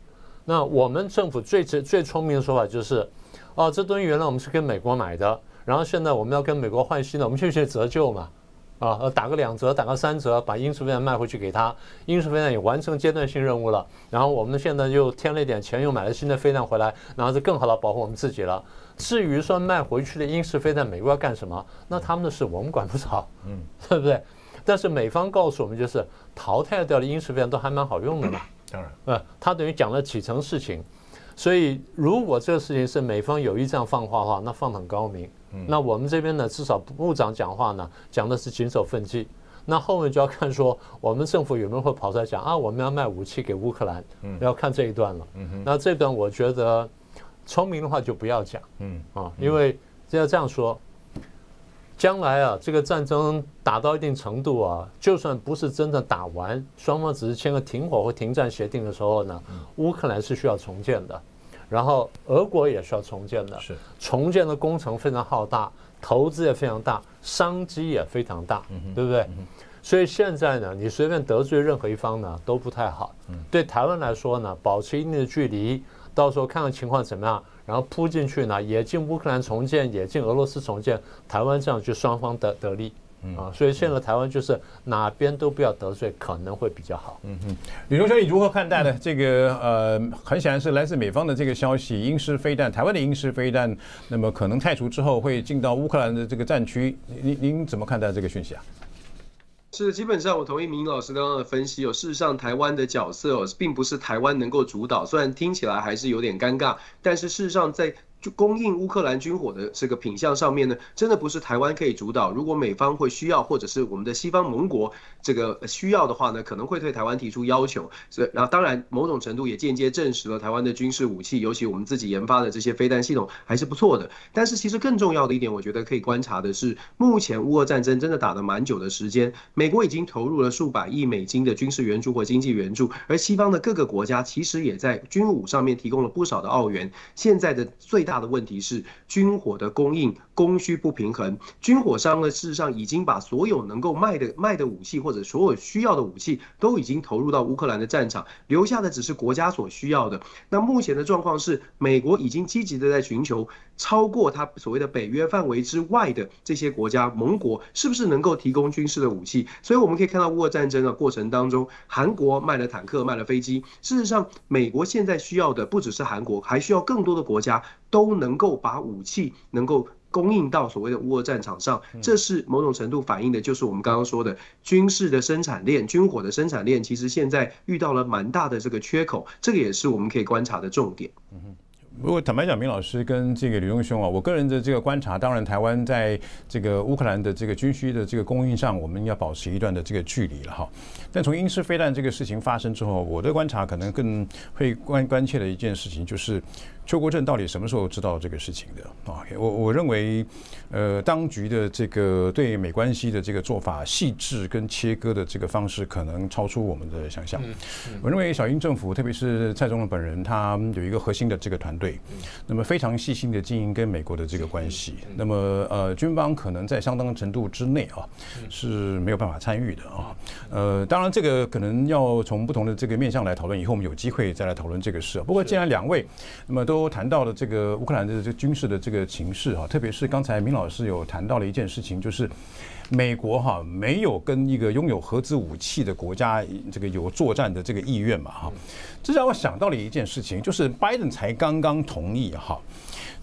那我们政府最最最聪明的说法就是，哦，这东西原来我们是跟美国买的，然后现在我们要跟美国换新的，我们就去折旧嘛，啊，打个两折，打个三折，把英式飞弹卖回去给他，英式飞弹也完成阶段性任务了，然后我们现在又添了一点钱，又买了新的飞弹回来，然后就更好的保护我们自己了。至于说卖回去的英式飞弹，美国要干什么，那他们的事我们管不着，嗯，对不对？但是美方告诉我们，就是淘汰掉的英式飞弹都还蛮好用的嘛。当然，呃，他等于讲了几层事情，所以如果这个事情是美方有意这样放话的话，那放很高明。那我们这边呢，至少部长讲话呢，讲的是谨守分际。那后面就要看说，我们政府有没有会跑出来讲啊，我们要卖武器给乌克兰，要看这一段了。那这段我觉得聪明的话就不要讲。嗯啊，因为要这样说。将来啊，这个战争打到一定程度啊，就算不是真的打完，双方只是签个停火或停战协定的时候呢，乌克兰是需要重建的，然后俄国也需要重建的，是重建的工程非常浩大，投资也非常大，商机也非常大，对不对？所以现在呢，你随便得罪任何一方呢都不太好。对台湾来说呢，保持一定的距离，到时候看看情况怎么样。然后扑进去呢，也进乌克兰重建，也进俄罗斯重建，台湾这样就双方得得利啊。所以现在台湾就是哪边都不要得罪，可能会比较好。嗯哼，李荣兄，你如何看待呢？这个呃，很显然是来自美方的这个消息，英式飞弹，台湾的英式飞弹，那么可能太除之后会进到乌克兰的这个战区，您您怎么看待这个讯息啊？是，基本上我同意明老师刚刚的分析哦。事实上，台湾的角色，并不是台湾能够主导，虽然听起来还是有点尴尬，但是事实上在。就供应乌克兰军火的这个品相上面呢，真的不是台湾可以主导。如果美方会需要，或者是我们的西方盟国这个需要的话呢，可能会对台湾提出要求。所以，然后当然某种程度也间接证实了台湾的军事武器，尤其我们自己研发的这些飞弹系统还是不错的。但是，其实更重要的一点，我觉得可以观察的是，目前乌俄战争真的打了蛮久的时间，美国已经投入了数百亿美金的军事援助或经济援助，而西方的各个国家其实也在军武上面提供了不少的澳元。现在的最大大的问题是军火的供应供需不平衡，军火商呢事实上已经把所有能够卖的卖的武器或者所有需要的武器都已经投入到乌克兰的战场，留下的只是国家所需要的。那目前的状况是，美国已经积极的在寻求超过它所谓的北约范围之外的这些国家盟国，是不是能够提供军事的武器？所以我们可以看到，乌俄战争的过程当中，韩国卖了坦克，卖了飞机。事实上，美国现在需要的不只是韩国，还需要更多的国家。都能够把武器能够供应到所谓的乌俄战场上，这是某种程度反映的，就是我们刚刚说的军事的生产链、军火的生产链，其实现在遇到了蛮大的这个缺口，这个也是我们可以观察的重点。嗯如果坦白讲，明老师跟这个李忠兄啊，我个人的这个观察，当然台湾在这个乌克兰的这个军需的这个供应上，我们要保持一段的这个距离了哈。但从英式飞弹这个事情发生之后，我的观察可能更会关关切的一件事情就是。邱国正到底什么时候知道这个事情的啊？我我认为，呃，当局的这个对美关系的这个做法细致跟切割的这个方式，可能超出我们的想象。我认为小英政府，特别是蔡总统本人，他有一个核心的这个团队，那么非常细心的经营跟美国的这个关系。那么呃，军方可能在相当程度之内啊是没有办法参与的啊。呃，当然这个可能要从不同的这个面向来讨论，以后我们有机会再来讨论这个事。不过既然两位那么都都谈到了这个乌克兰的这个军事的这个情势哈，特别是刚才明老师有谈到了一件事情，就是美国哈没有跟一个拥有核子武器的国家这个有作战的这个意愿嘛哈，这让我想到了一件事情，就是拜登才刚刚同意哈。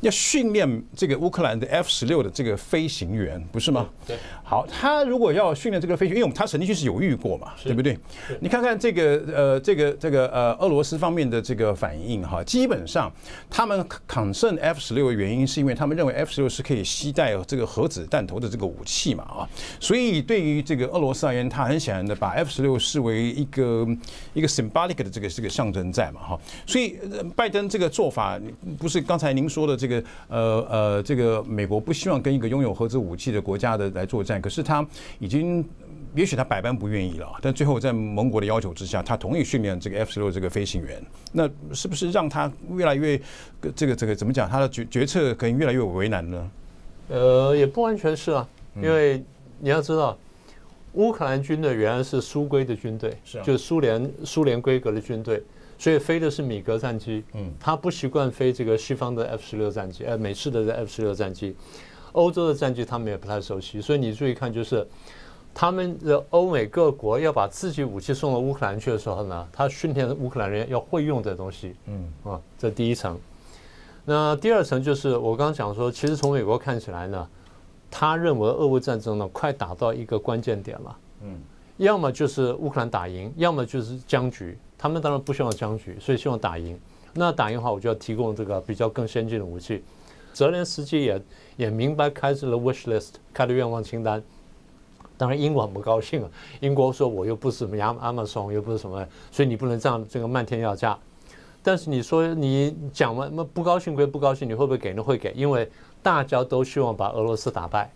要训练这个乌克兰的 F 十六的这个飞行员，不是吗？对。好，他如果要训练这个飞行员，因为我们他曾经是犹豫过嘛，对不对？你看看这个呃，这个这个呃，俄罗斯方面的这个反应哈，基本上他们抗胜 F 十六的原因，是因为他们认为 F 十六是可以携带这个核子弹头的这个武器嘛啊，所以对于这个俄罗斯而言，他很显然的把 F 十六视为一个一个 symbolic 的这个这个象征在嘛哈，所以拜登这个做法不是刚才您说的这个。个呃呃，这个美国不希望跟一个拥有核子武器的国家的来作战，可是他已经，也许他百般不愿意了，但最后在盟国的要求之下，他同意训练这个 F 十六这个飞行员，那是不是让他越来越这个这个怎么讲，他的决决策可能越来越为难呢？呃，也不完全是啊，因为你要知道，乌克兰军队原来是苏规的军队，是啊就苏联苏联规格的军队。所以飞的是米格战机，嗯，他不习惯飞这个西方的 F 十六战机，呃，美式的 F 十六战机，欧洲的战机他们也不太熟悉。所以你注意看，就是他们的欧美各国要把自己武器送到乌克兰去的时候呢，他训练乌克兰人要会用这东西，嗯，啊，这第一层。那第二层就是我刚刚讲说，其实从美国看起来呢，他认为俄乌战争呢快打到一个关键点了，嗯，要么就是乌克兰打赢，要么就是僵局。他们当然不希望僵局，所以希望打赢。那打赢的话，我就要提供这个比较更先进的武器。泽连斯基也也明白开了 wish list，开了愿望清单。当然，英国很不高兴啊。英国说我又不是什么亚亚马逊，又不是什么，所以你不能这样这个漫天要价。但是你说你讲完那不高兴归不高兴，你会不会给呢？会给，因为大家都希望把俄罗斯打败，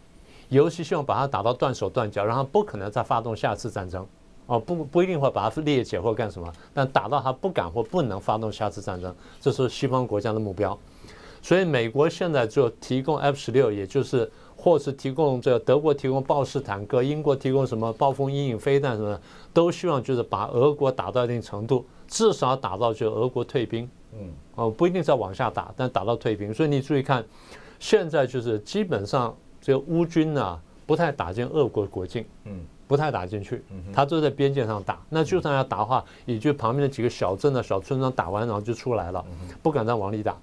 尤其希望把它打到断手断脚，然后不可能再发动下次战争。哦，不不一定会把它裂解或干什么，但打到他不敢或不能发动下次战争，这是西方国家的目标。所以美国现在就提供 F 十六，也就是或是提供这德国提供豹式坦克，英国提供什么暴风阴影飞弹什么，都希望就是把俄国打到一定程度，至少打到就俄国退兵。嗯，哦，不一定再往下打，但打到退兵。所以你注意看，现在就是基本上这个乌军呢不太打进俄国国境。嗯。不太打进去，他都在边界上打。那就算要打的话，也就旁边的几个小镇的小村庄打完，然后就出来了，不敢再往里打。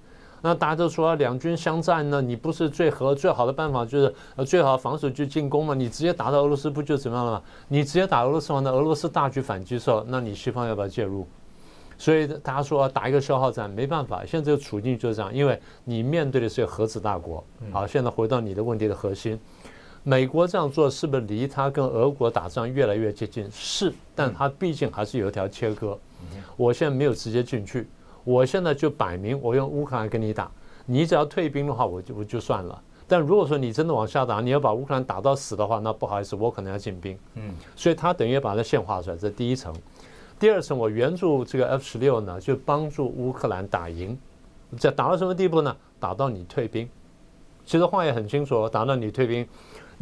那大家都说两军相战呢，你不是最合最好的办法就是呃最好防守就进攻嘛？你直接打到俄罗斯不就怎么样了吗？你直接打俄罗斯完，那俄罗斯大举反击的时候，那你西方要不要介入？所以大家说打一个消耗战没办法，现在这个处境就是这样，因为你面对的是核子大国。好，现在回到你的问题的核心。美国这样做是不是离他跟俄国打仗越来越接近？是，但他毕竟还是有一条切割。我现在没有直接进去，我现在就摆明我用乌克兰跟你打，你只要退兵的话，我就我就算了。但如果说你真的往下打，你要把乌克兰打到死的话，那不好意思，我可能要进兵。嗯，所以他等于把它线画出来，这第一层。第二层，我援助这个 F 十六呢，就帮助乌克兰打赢。这打到什么地步呢？打到你退兵。其实话也很清楚，打到你退兵。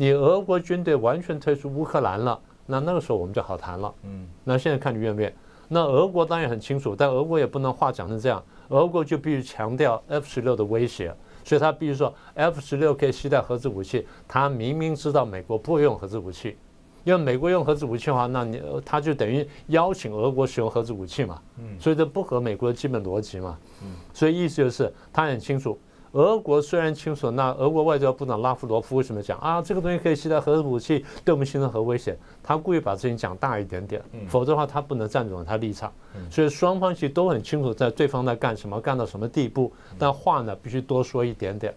你俄国军队完全退出乌克兰了，那那个时候我们就好谈了。嗯，那现在看你愿不愿意。那俄国当然很清楚，但俄国也不能话讲成这样，俄国就必须强调 F 十六的威胁，所以他必须说 F 十六可以携带核子武器。他明明知道美国不会用核子武器，因为美国用核子武器的话，那你他就等于邀请俄国使用核子武器嘛。嗯，所以这不合美国的基本逻辑嘛。嗯，所以意思就是他很清楚。俄国虽然清楚，那俄国外交部长拉夫罗夫为什么讲啊？这个东西可以携带核武器，对我们形成核威胁？他故意把事情讲大一点点，否则的话他不能站准他立场。所以双方其实都很清楚在对方在干什么，干到什么地步，但话呢必须多说一点点。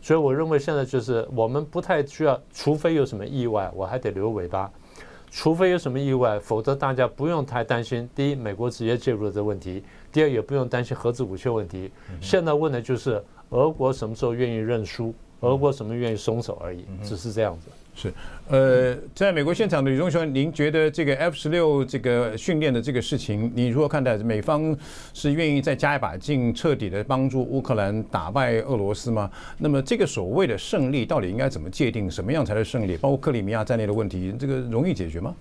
所以我认为现在就是我们不太需要，除非有什么意外，我还得留尾巴。除非有什么意外，否则大家不用太担心。第一，美国直接介入了这问题；第二，也不用担心核子武器问题。现在问的就是俄国什么时候愿意认输，俄国什么愿意松手而已，只是这样子。是，呃，在美国现场的李忠雄，您觉得这个 F 十六这个训练的这个事情，你如何看待？美方是愿意再加一把劲，彻底的帮助乌克兰打败俄罗斯吗？那么这个所谓的胜利，到底应该怎么界定？什么样才是胜利？包括克里米亚在内的问题，这个容易解决吗？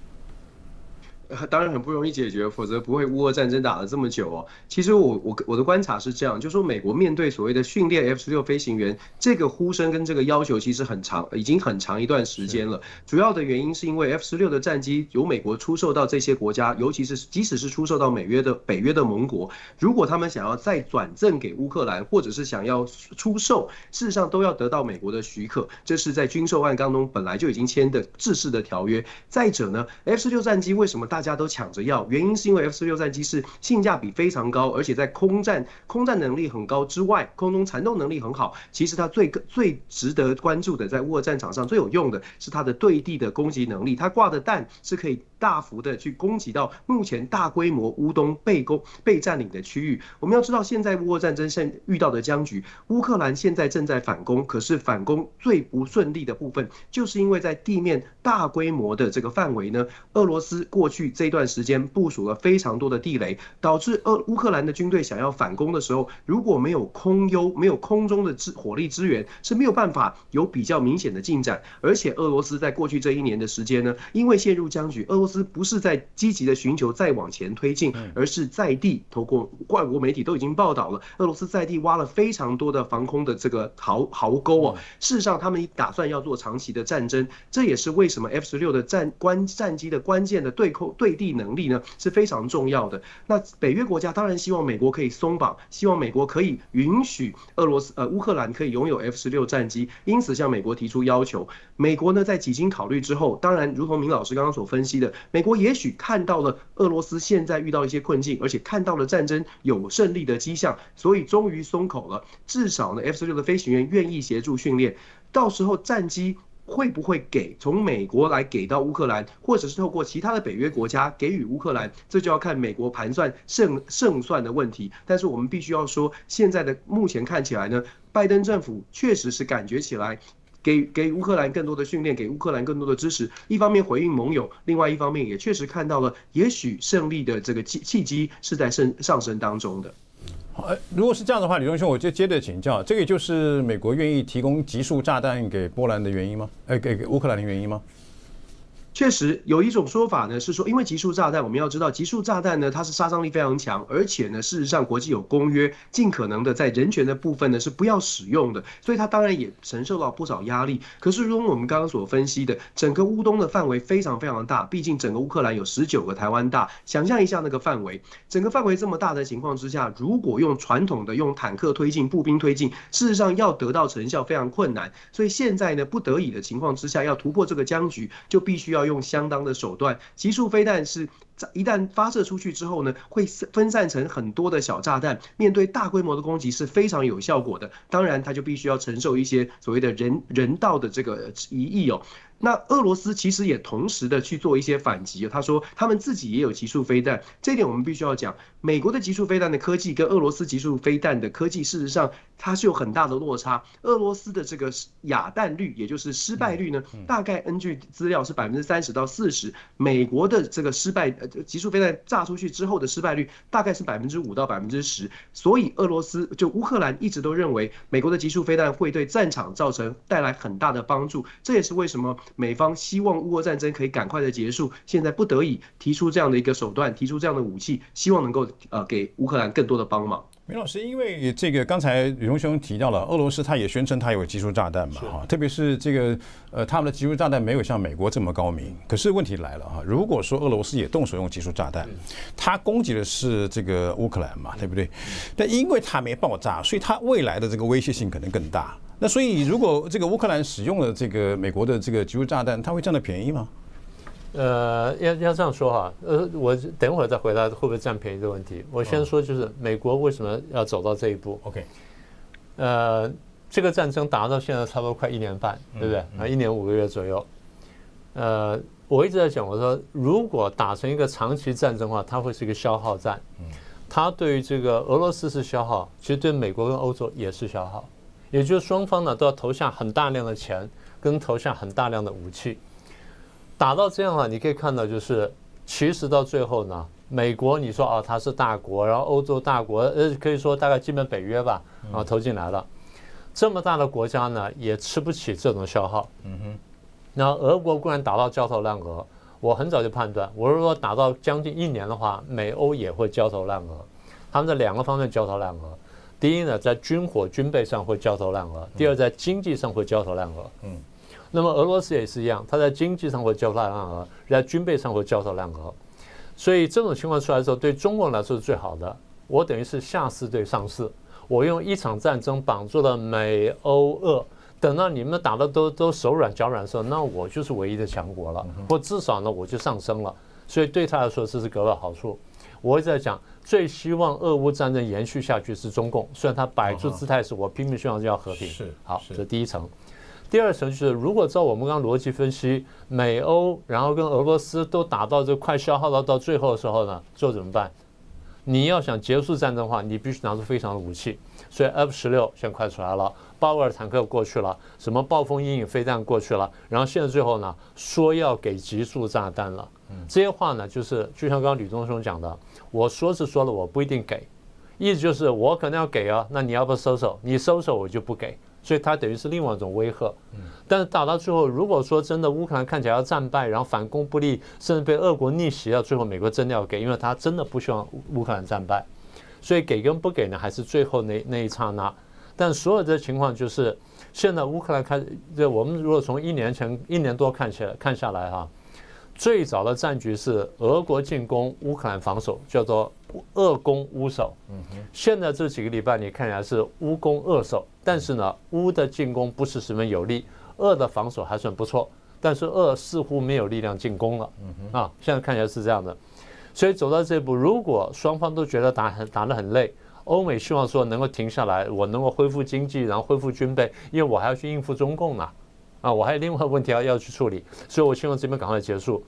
当然很不容易解决，否则不会乌俄战争打了这么久哦。其实我我我的观察是这样，就说美国面对所谓的训练 F 十六飞行员这个呼声跟这个要求，其实很长，已经很长一段时间了。主要的原因是因为 F 十六的战机由美国出售到这些国家，尤其是即使是出售到美约的北约的盟国，如果他们想要再转赠给乌克兰，或者是想要出售，事实上都要得到美国的许可。这是在军售案当中本来就已经签的制式的条约。再者呢，F 十六战机为什么大家都抢着要，原因是因为 F 十六战机是性价比非常高，而且在空战空战能力很高之外，空中缠斗能力很好。其实它最最值得关注的，在沃战场上最有用的是它的对地的攻击能力，它挂的弹是可以。大幅的去攻击到目前大规模乌东被攻被占领的区域。我们要知道，现在乌俄战争现遇到的僵局，乌克兰现在正在反攻，可是反攻最不顺利的部分，就是因为在地面大规模的这个范围呢，俄罗斯过去这段时间部署了非常多的地雷，导致俄乌克兰的军队想要反攻的时候，如果没有空优，没有空中的支火力支援，是没有办法有比较明显的进展。而且俄罗斯在过去这一年的时间呢，因为陷入僵局，俄罗斯不是在积极的寻求再往前推进，而是在地，透过外国媒体都已经报道了，俄罗斯在地挖了非常多的防空的这个壕壕沟哦。事实上，他们打算要做长期的战争，这也是为什么 F 十六的战关战机的关键的对空对地能力呢是非常重要的。那北约国家当然希望美国可以松绑，希望美国可以允许俄罗斯呃乌克兰可以拥有 F 十六战机，因此向美国提出要求。美国呢在几经考虑之后，当然如同明老师刚刚所分析的，美国。也许看到了俄罗斯现在遇到一些困境，而且看到了战争有胜利的迹象，所以终于松口了。至少呢，F 十六的飞行员愿意协助训练。到时候战机会不会给从美国来给到乌克兰，或者是透过其他的北约国家给予乌克兰，这就要看美国盘算胜胜算的问题。但是我们必须要说，现在的目前看起来呢，拜登政府确实是感觉起来。给给乌克兰更多的训练，给乌克兰更多的支持。一方面回应盟友，另外一方面也确实看到了，也许胜利的这个契契机是在升上升当中的。好，如果是这样的话，李忠兄，我就接着请教，这个就是美国愿意提供集束炸弹给波兰的原因吗？哎，给给乌克兰的原因吗？确实有一种说法呢，是说因为集束炸弹，我们要知道集束炸弹呢，它是杀伤力非常强，而且呢，事实上国际有公约，尽可能的在人权的部分呢是不要使用的，所以它当然也承受到不少压力。可是如同我们刚刚所分析的，整个乌东的范围非常非常大，毕竟整个乌克兰有十九个台湾大，想象一下那个范围，整个范围这么大的情况之下，如果用传统的用坦克推进、步兵推进，事实上要得到成效非常困难。所以现在呢，不得已的情况之下，要突破这个僵局，就必须要。用相当的手段，极速飞弹是一旦发射出去之后呢，会分散成很多的小炸弹，面对大规模的攻击是非常有效果的。当然，它就必须要承受一些所谓的人人道的这个疑义哦。那俄罗斯其实也同时的去做一些反击，他说他们自己也有极速飞弹，这点我们必须要讲。美国的极速飞弹的科技跟俄罗斯极速飞弹的科技，事实上它是有很大的落差。俄罗斯的这个哑弹率，也就是失败率呢，大概根据资料是百分之三十到四十。美国的这个失败，呃，极速飞弹炸出去之后的失败率大概是百分之五到百分之十。所以俄罗斯就乌克兰一直都认为美国的极速飞弹会对战场造成带来很大的帮助。这也是为什么美方希望乌俄战争可以赶快的结束，现在不得已提出这样的一个手段，提出这样的武器，希望能够。呃，给乌克兰更多的帮忙。梅老师，因为这个刚才吕荣兄提到了，俄罗斯他也宣称他有技术炸弹嘛，哈，特别是这个呃，他们的技术炸弹没有像美国这么高明。可是问题来了哈，如果说俄罗斯也动手用技术炸弹，他攻击的是这个乌克兰嘛，对不对？但因为它没爆炸，所以它未来的这个威胁性可能更大。那所以如果这个乌克兰使用了这个美国的这个技术炸弹，他会占到便宜吗？呃，要要这样说哈，呃，我等会儿再回答会不会占便宜的问题。我先说，就是美国为什么要走到这一步？OK，呃，这个战争打到现在差不多快一年半，对不对？啊，一年五个月左右。呃，我一直在讲，我说如果打成一个长期战争的话，它会是一个消耗战。它对于这个俄罗斯是消耗，其实对美国跟欧洲也是消耗。也就是双方呢都要投下很大量的钱，跟投下很大量的武器。打到这样了，你可以看到，就是其实到最后呢，美国你说啊，它是大国，然后欧洲大国，呃，可以说大概基本北约吧，啊，投进来了，这么大的国家呢，也吃不起这种消耗。嗯哼。那俄国固然打到焦头烂额，我很早就判断，我是说打到将近一年的话，美欧也会焦头烂额，他们在两个方面焦头烂额。第一呢，在军火军备上会焦头烂额；第二，在经济上会焦头烂额。嗯。那么俄罗斯也是一样，它在经济上会焦头烂额，在军备上会焦头烂额，所以这种情况出来的时候，对中国来说是最好的。我等于是下士对上士，我用一场战争绑住了美欧俄，等到你们打的都都手软脚软的时候，那我就是唯一的强国了，或至少呢我就上升了。所以对他来说这是格外好处。我一直在讲，最希望俄乌战争延续下去是中共，虽然他摆出姿态是我拼命希望要和平。是好，这第一层。第二层就是，如果照我们刚刚逻辑分析，美欧然后跟俄罗斯都打到这快消耗到到最后的时候呢，最后怎么办？你要想结束战争的话，你必须拿出非常的武器。所以 F 十六现在快出来了，豹二坦克过去了，什么暴风阴影飞弹过去了，然后现在最后呢，说要给极速炸弹了。这些话呢，就是就像刚刚吕中兄讲的，我说是说了，我不一定给，意思就是我可能要给啊，那你要不收手？你收手，我就不给。所以它等于是另外一种威吓，但是打到最后，如果说真的乌克兰看起来要战败，然后反攻不利，甚至被俄国逆袭了，最后美国真的要给，因为他真的不希望乌克兰战败，所以给跟不给呢，还是最后那那一刹那。但所有的情况就是，现在乌克兰开，就我们如果从一年前一年多看起来看下来哈。最早的战局是俄国进攻，乌克兰防守，叫做俄攻乌守。现在这几个礼拜你看起来是乌攻俄守，但是呢，乌的进攻不是十分有力，俄的防守还算不错，但是俄似乎没有力量进攻了。嗯哼。啊，现在看起来是这样的，所以走到这一步，如果双方都觉得打很打得很累，欧美希望说能够停下来，我能够恢复经济，然后恢复军备，因为我还要去应付中共呢。啊，我还有另外问题要要去处理，所以我希望这边赶快结束。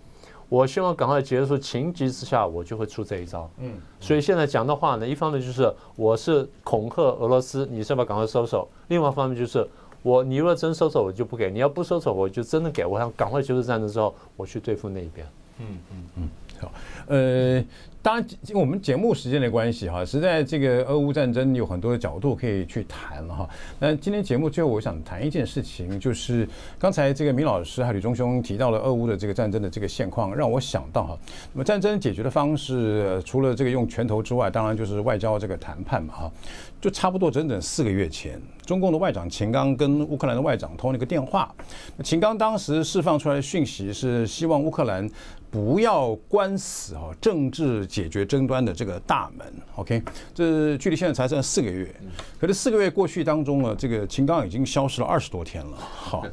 我希望赶快结束，情急之下我就会出这一招。嗯，所以现在讲的话呢，一方面就是我是恐吓俄罗斯，你是不是赶快收手？另外一方面就是我，你如果真收手，我就不给；你要不收手，我就真的给。我想赶快结束战争之后，我去对付那一边。嗯嗯嗯，好，呃。当然，我们节目时间的关系哈，实在这个俄乌战争有很多的角度可以去谈了哈。那今天节目最后，我想谈一件事情，就是刚才这个明老师还吕中兄提到了俄乌的这个战争的这个现况，让我想到哈，那么战争解决的方式，除了这个用拳头之外，当然就是外交这个谈判嘛哈。就差不多整整四个月前，中共的外长秦刚跟乌克兰的外长通了一个电话，那秦刚当时释放出来的讯息是希望乌克兰。不要关死哦政治解决争端的这个大门，OK？这距离现在才剩四个月，可是四个月过去当中呢，这个秦刚已经消失了二十多天了。好，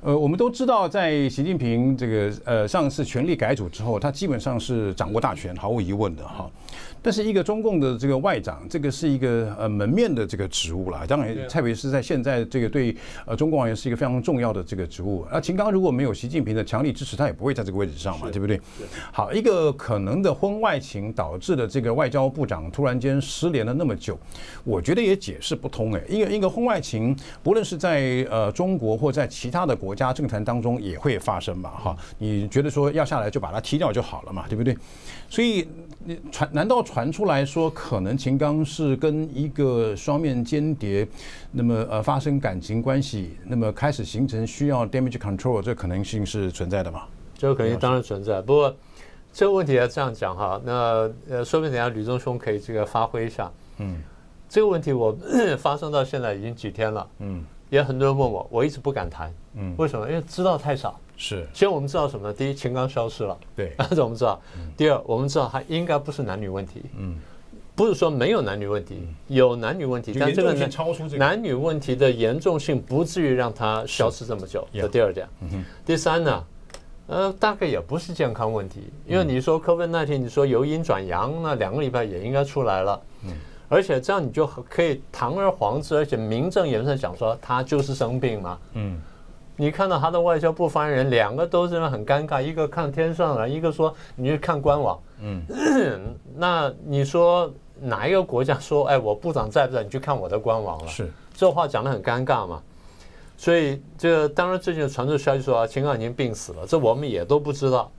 呃，我们都知道，在习近平这个呃上次权力改组之后，他基本上是掌握大权，毫无疑问的哈。但是一个中共的这个外长，这个是一个呃门面的这个职务啦，当然特别是在现在这个对呃中共而言是一个非常重要的这个职务。而秦刚如果没有习近平的强力支持，他也不会在这个位置上嘛，对不对？好，一个可能的婚外情导致的这个外交部长突然间失联了那么久，我觉得也解释不通哎。一个一个婚外情，不论是在呃中国或在其他的国家政坛当中也会发生嘛，哈，你觉得说要下来就把它踢掉就好了嘛，对不对？所以。你传难道传出来说，可能秦刚是跟一个双面间谍，那么呃发生感情关系，那么开始形成需要 damage control 这可能性是存在的吗？这个肯定当然存在，不过这个问题要这样讲哈，那呃说不定等下吕中兄可以这个发挥一下。嗯，这个问题我 发生到现在已经几天了，嗯，也很多人问我，我一直不敢谈，嗯，为什么？因为知道太少。是，其实我们知道什么呢？第一，秦刚消失了，对，这我们知道。第二，我们知道他应该不是男女问题，嗯，不是说没有男女问题，有男女问题，但这个男女问题的严重性不至于让他消失这么久。这第二点，第三呢，呃，大概也不是健康问题，因为你说 COVID 那天你说由阴转阳，那两个礼拜也应该出来了，嗯，而且这样你就可以堂而皇之，而且名正言顺讲说他就是生病嘛，嗯。你看到他的外交部发言人两个都是很尴尬，一个看天上了，一个说你去看官网。嗯，那你说哪一个国家说，哎，我部长在不在？你去看我的官网了。是，这话讲的很尴尬嘛。所以这当然最近传出消息说啊，秦刚已经病死了，这我们也都不知道。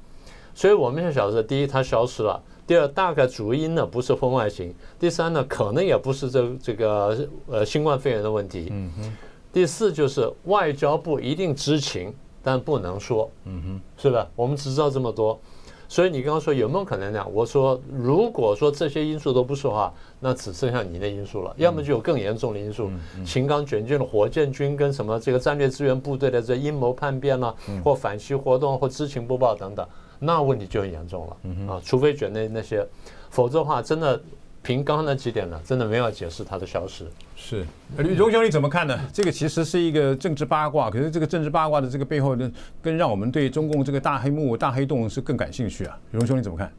所以我们就晓得，第一他消失了，第二大概主因呢不是婚外情，第三呢可能也不是这这个呃新冠肺炎的问题。嗯哼。第四就是外交部一定知情，但不能说，嗯哼，是吧？我们只知道这么多，所以你刚刚说有没有可能呢？我说，如果说这些因素都不是的话，那只剩下你的因素了，要么就有更严重的因素，秦刚卷进了火箭军跟什么这个战略支援部队的这阴谋叛变了，或反袭活动或知情不报等等，那问题就很严重了啊！除非卷那那些，否则的话，真的。凭刚刚那几点呢，真的没有解释它的消失。是，李荣兄你怎么看呢？这个其实是一个政治八卦，可是这个政治八卦的这个背后呢，更让我们对中共这个大黑幕、大黑洞是更感兴趣啊。荣兄你怎么看？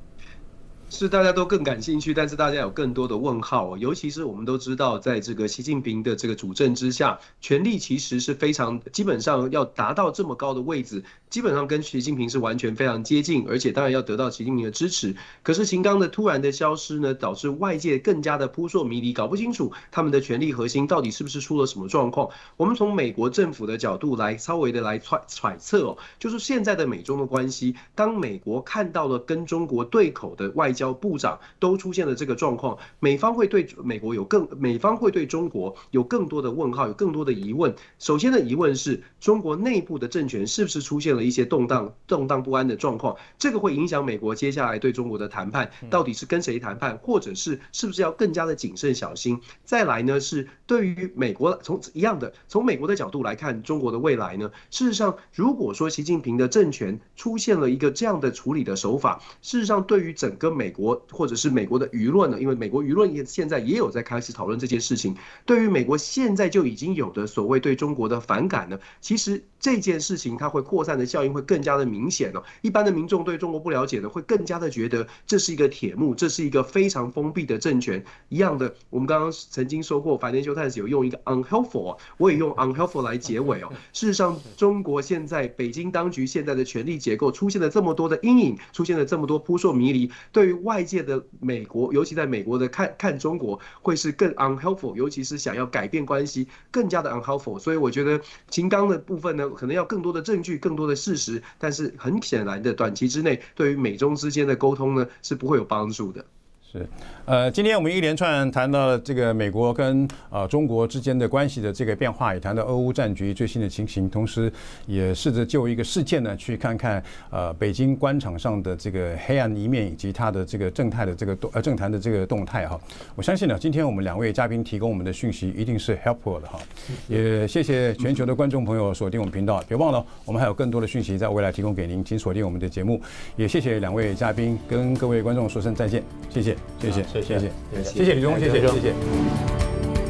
是大家都更感兴趣，但是大家有更多的问号。哦尤其是我们都知道，在这个习近平的这个主政之下，权力其实是非常基本上要达到这么高的位置。基本上跟习近平是完全非常接近，而且当然要得到习近平的支持。可是秦刚的突然的消失呢，导致外界更加的扑朔迷离，搞不清楚他们的权力核心到底是不是出了什么状况。我们从美国政府的角度来稍微的来揣揣测哦，就是现在的美中的关系，当美国看到了跟中国对口的外交部长都出现了这个状况，美方会对美国有更美方会对中国有更多的问号，有更多的疑问。首先的疑问是中国内部的政权是不是出现了一些动荡、动荡不安的状况，这个会影响美国接下来对中国的谈判，到底是跟谁谈判，或者是是不是要更加的谨慎小心。再来呢，是对于美国从一样的从美国的角度来看中国的未来呢？事实上，如果说习近平的政权出现了一个这样的处理的手法，事实上对于整个美美国或者是美国的舆论呢，因为美国舆论也现在也有在开始讨论这件事情，对于美国现在就已经有的所谓对中国的反感呢，其实这件事情它会扩散的。效应会更加的明显哦。一般的民众对中国不了解呢，会更加的觉得这是一个铁幕，这是一个非常封闭的政权。一样的，我们刚刚曾经说过，反内修探子有用一个 unhelpful，我也用 unhelpful 来结尾哦。事实上，中国现在北京当局现在的权力结构出现了这么多的阴影，出现了这么多扑朔迷离，对于外界的美国，尤其在美国的看看中国，会是更 unhelpful，尤其是想要改变关系，更加的 unhelpful。所以我觉得秦刚的部分呢，可能要更多的证据，更多的。事实，但是很显然的，短期之内对于美中之间的沟通呢，是不会有帮助的。是，呃，今天我们一连串谈到了这个美国跟呃中国之间的关系的这个变化，也谈到俄乌战局最新的情形，同时也试着就一个事件呢，去看看呃北京官场上的这个黑暗一面，以及它的这个正态的这个动呃政坛的这个动态哈。我相信呢，今天我们两位嘉宾提供我们的讯息一定是 helpful 的哈。也谢谢全球的观众朋友锁定我们频道，别忘了我们还有更多的讯息在未来提供给您，请锁定我们的节目。也谢谢两位嘉宾跟各位观众说声再见，谢谢。谢谢谢谢谢谢谢李忠谢谢。谢谢。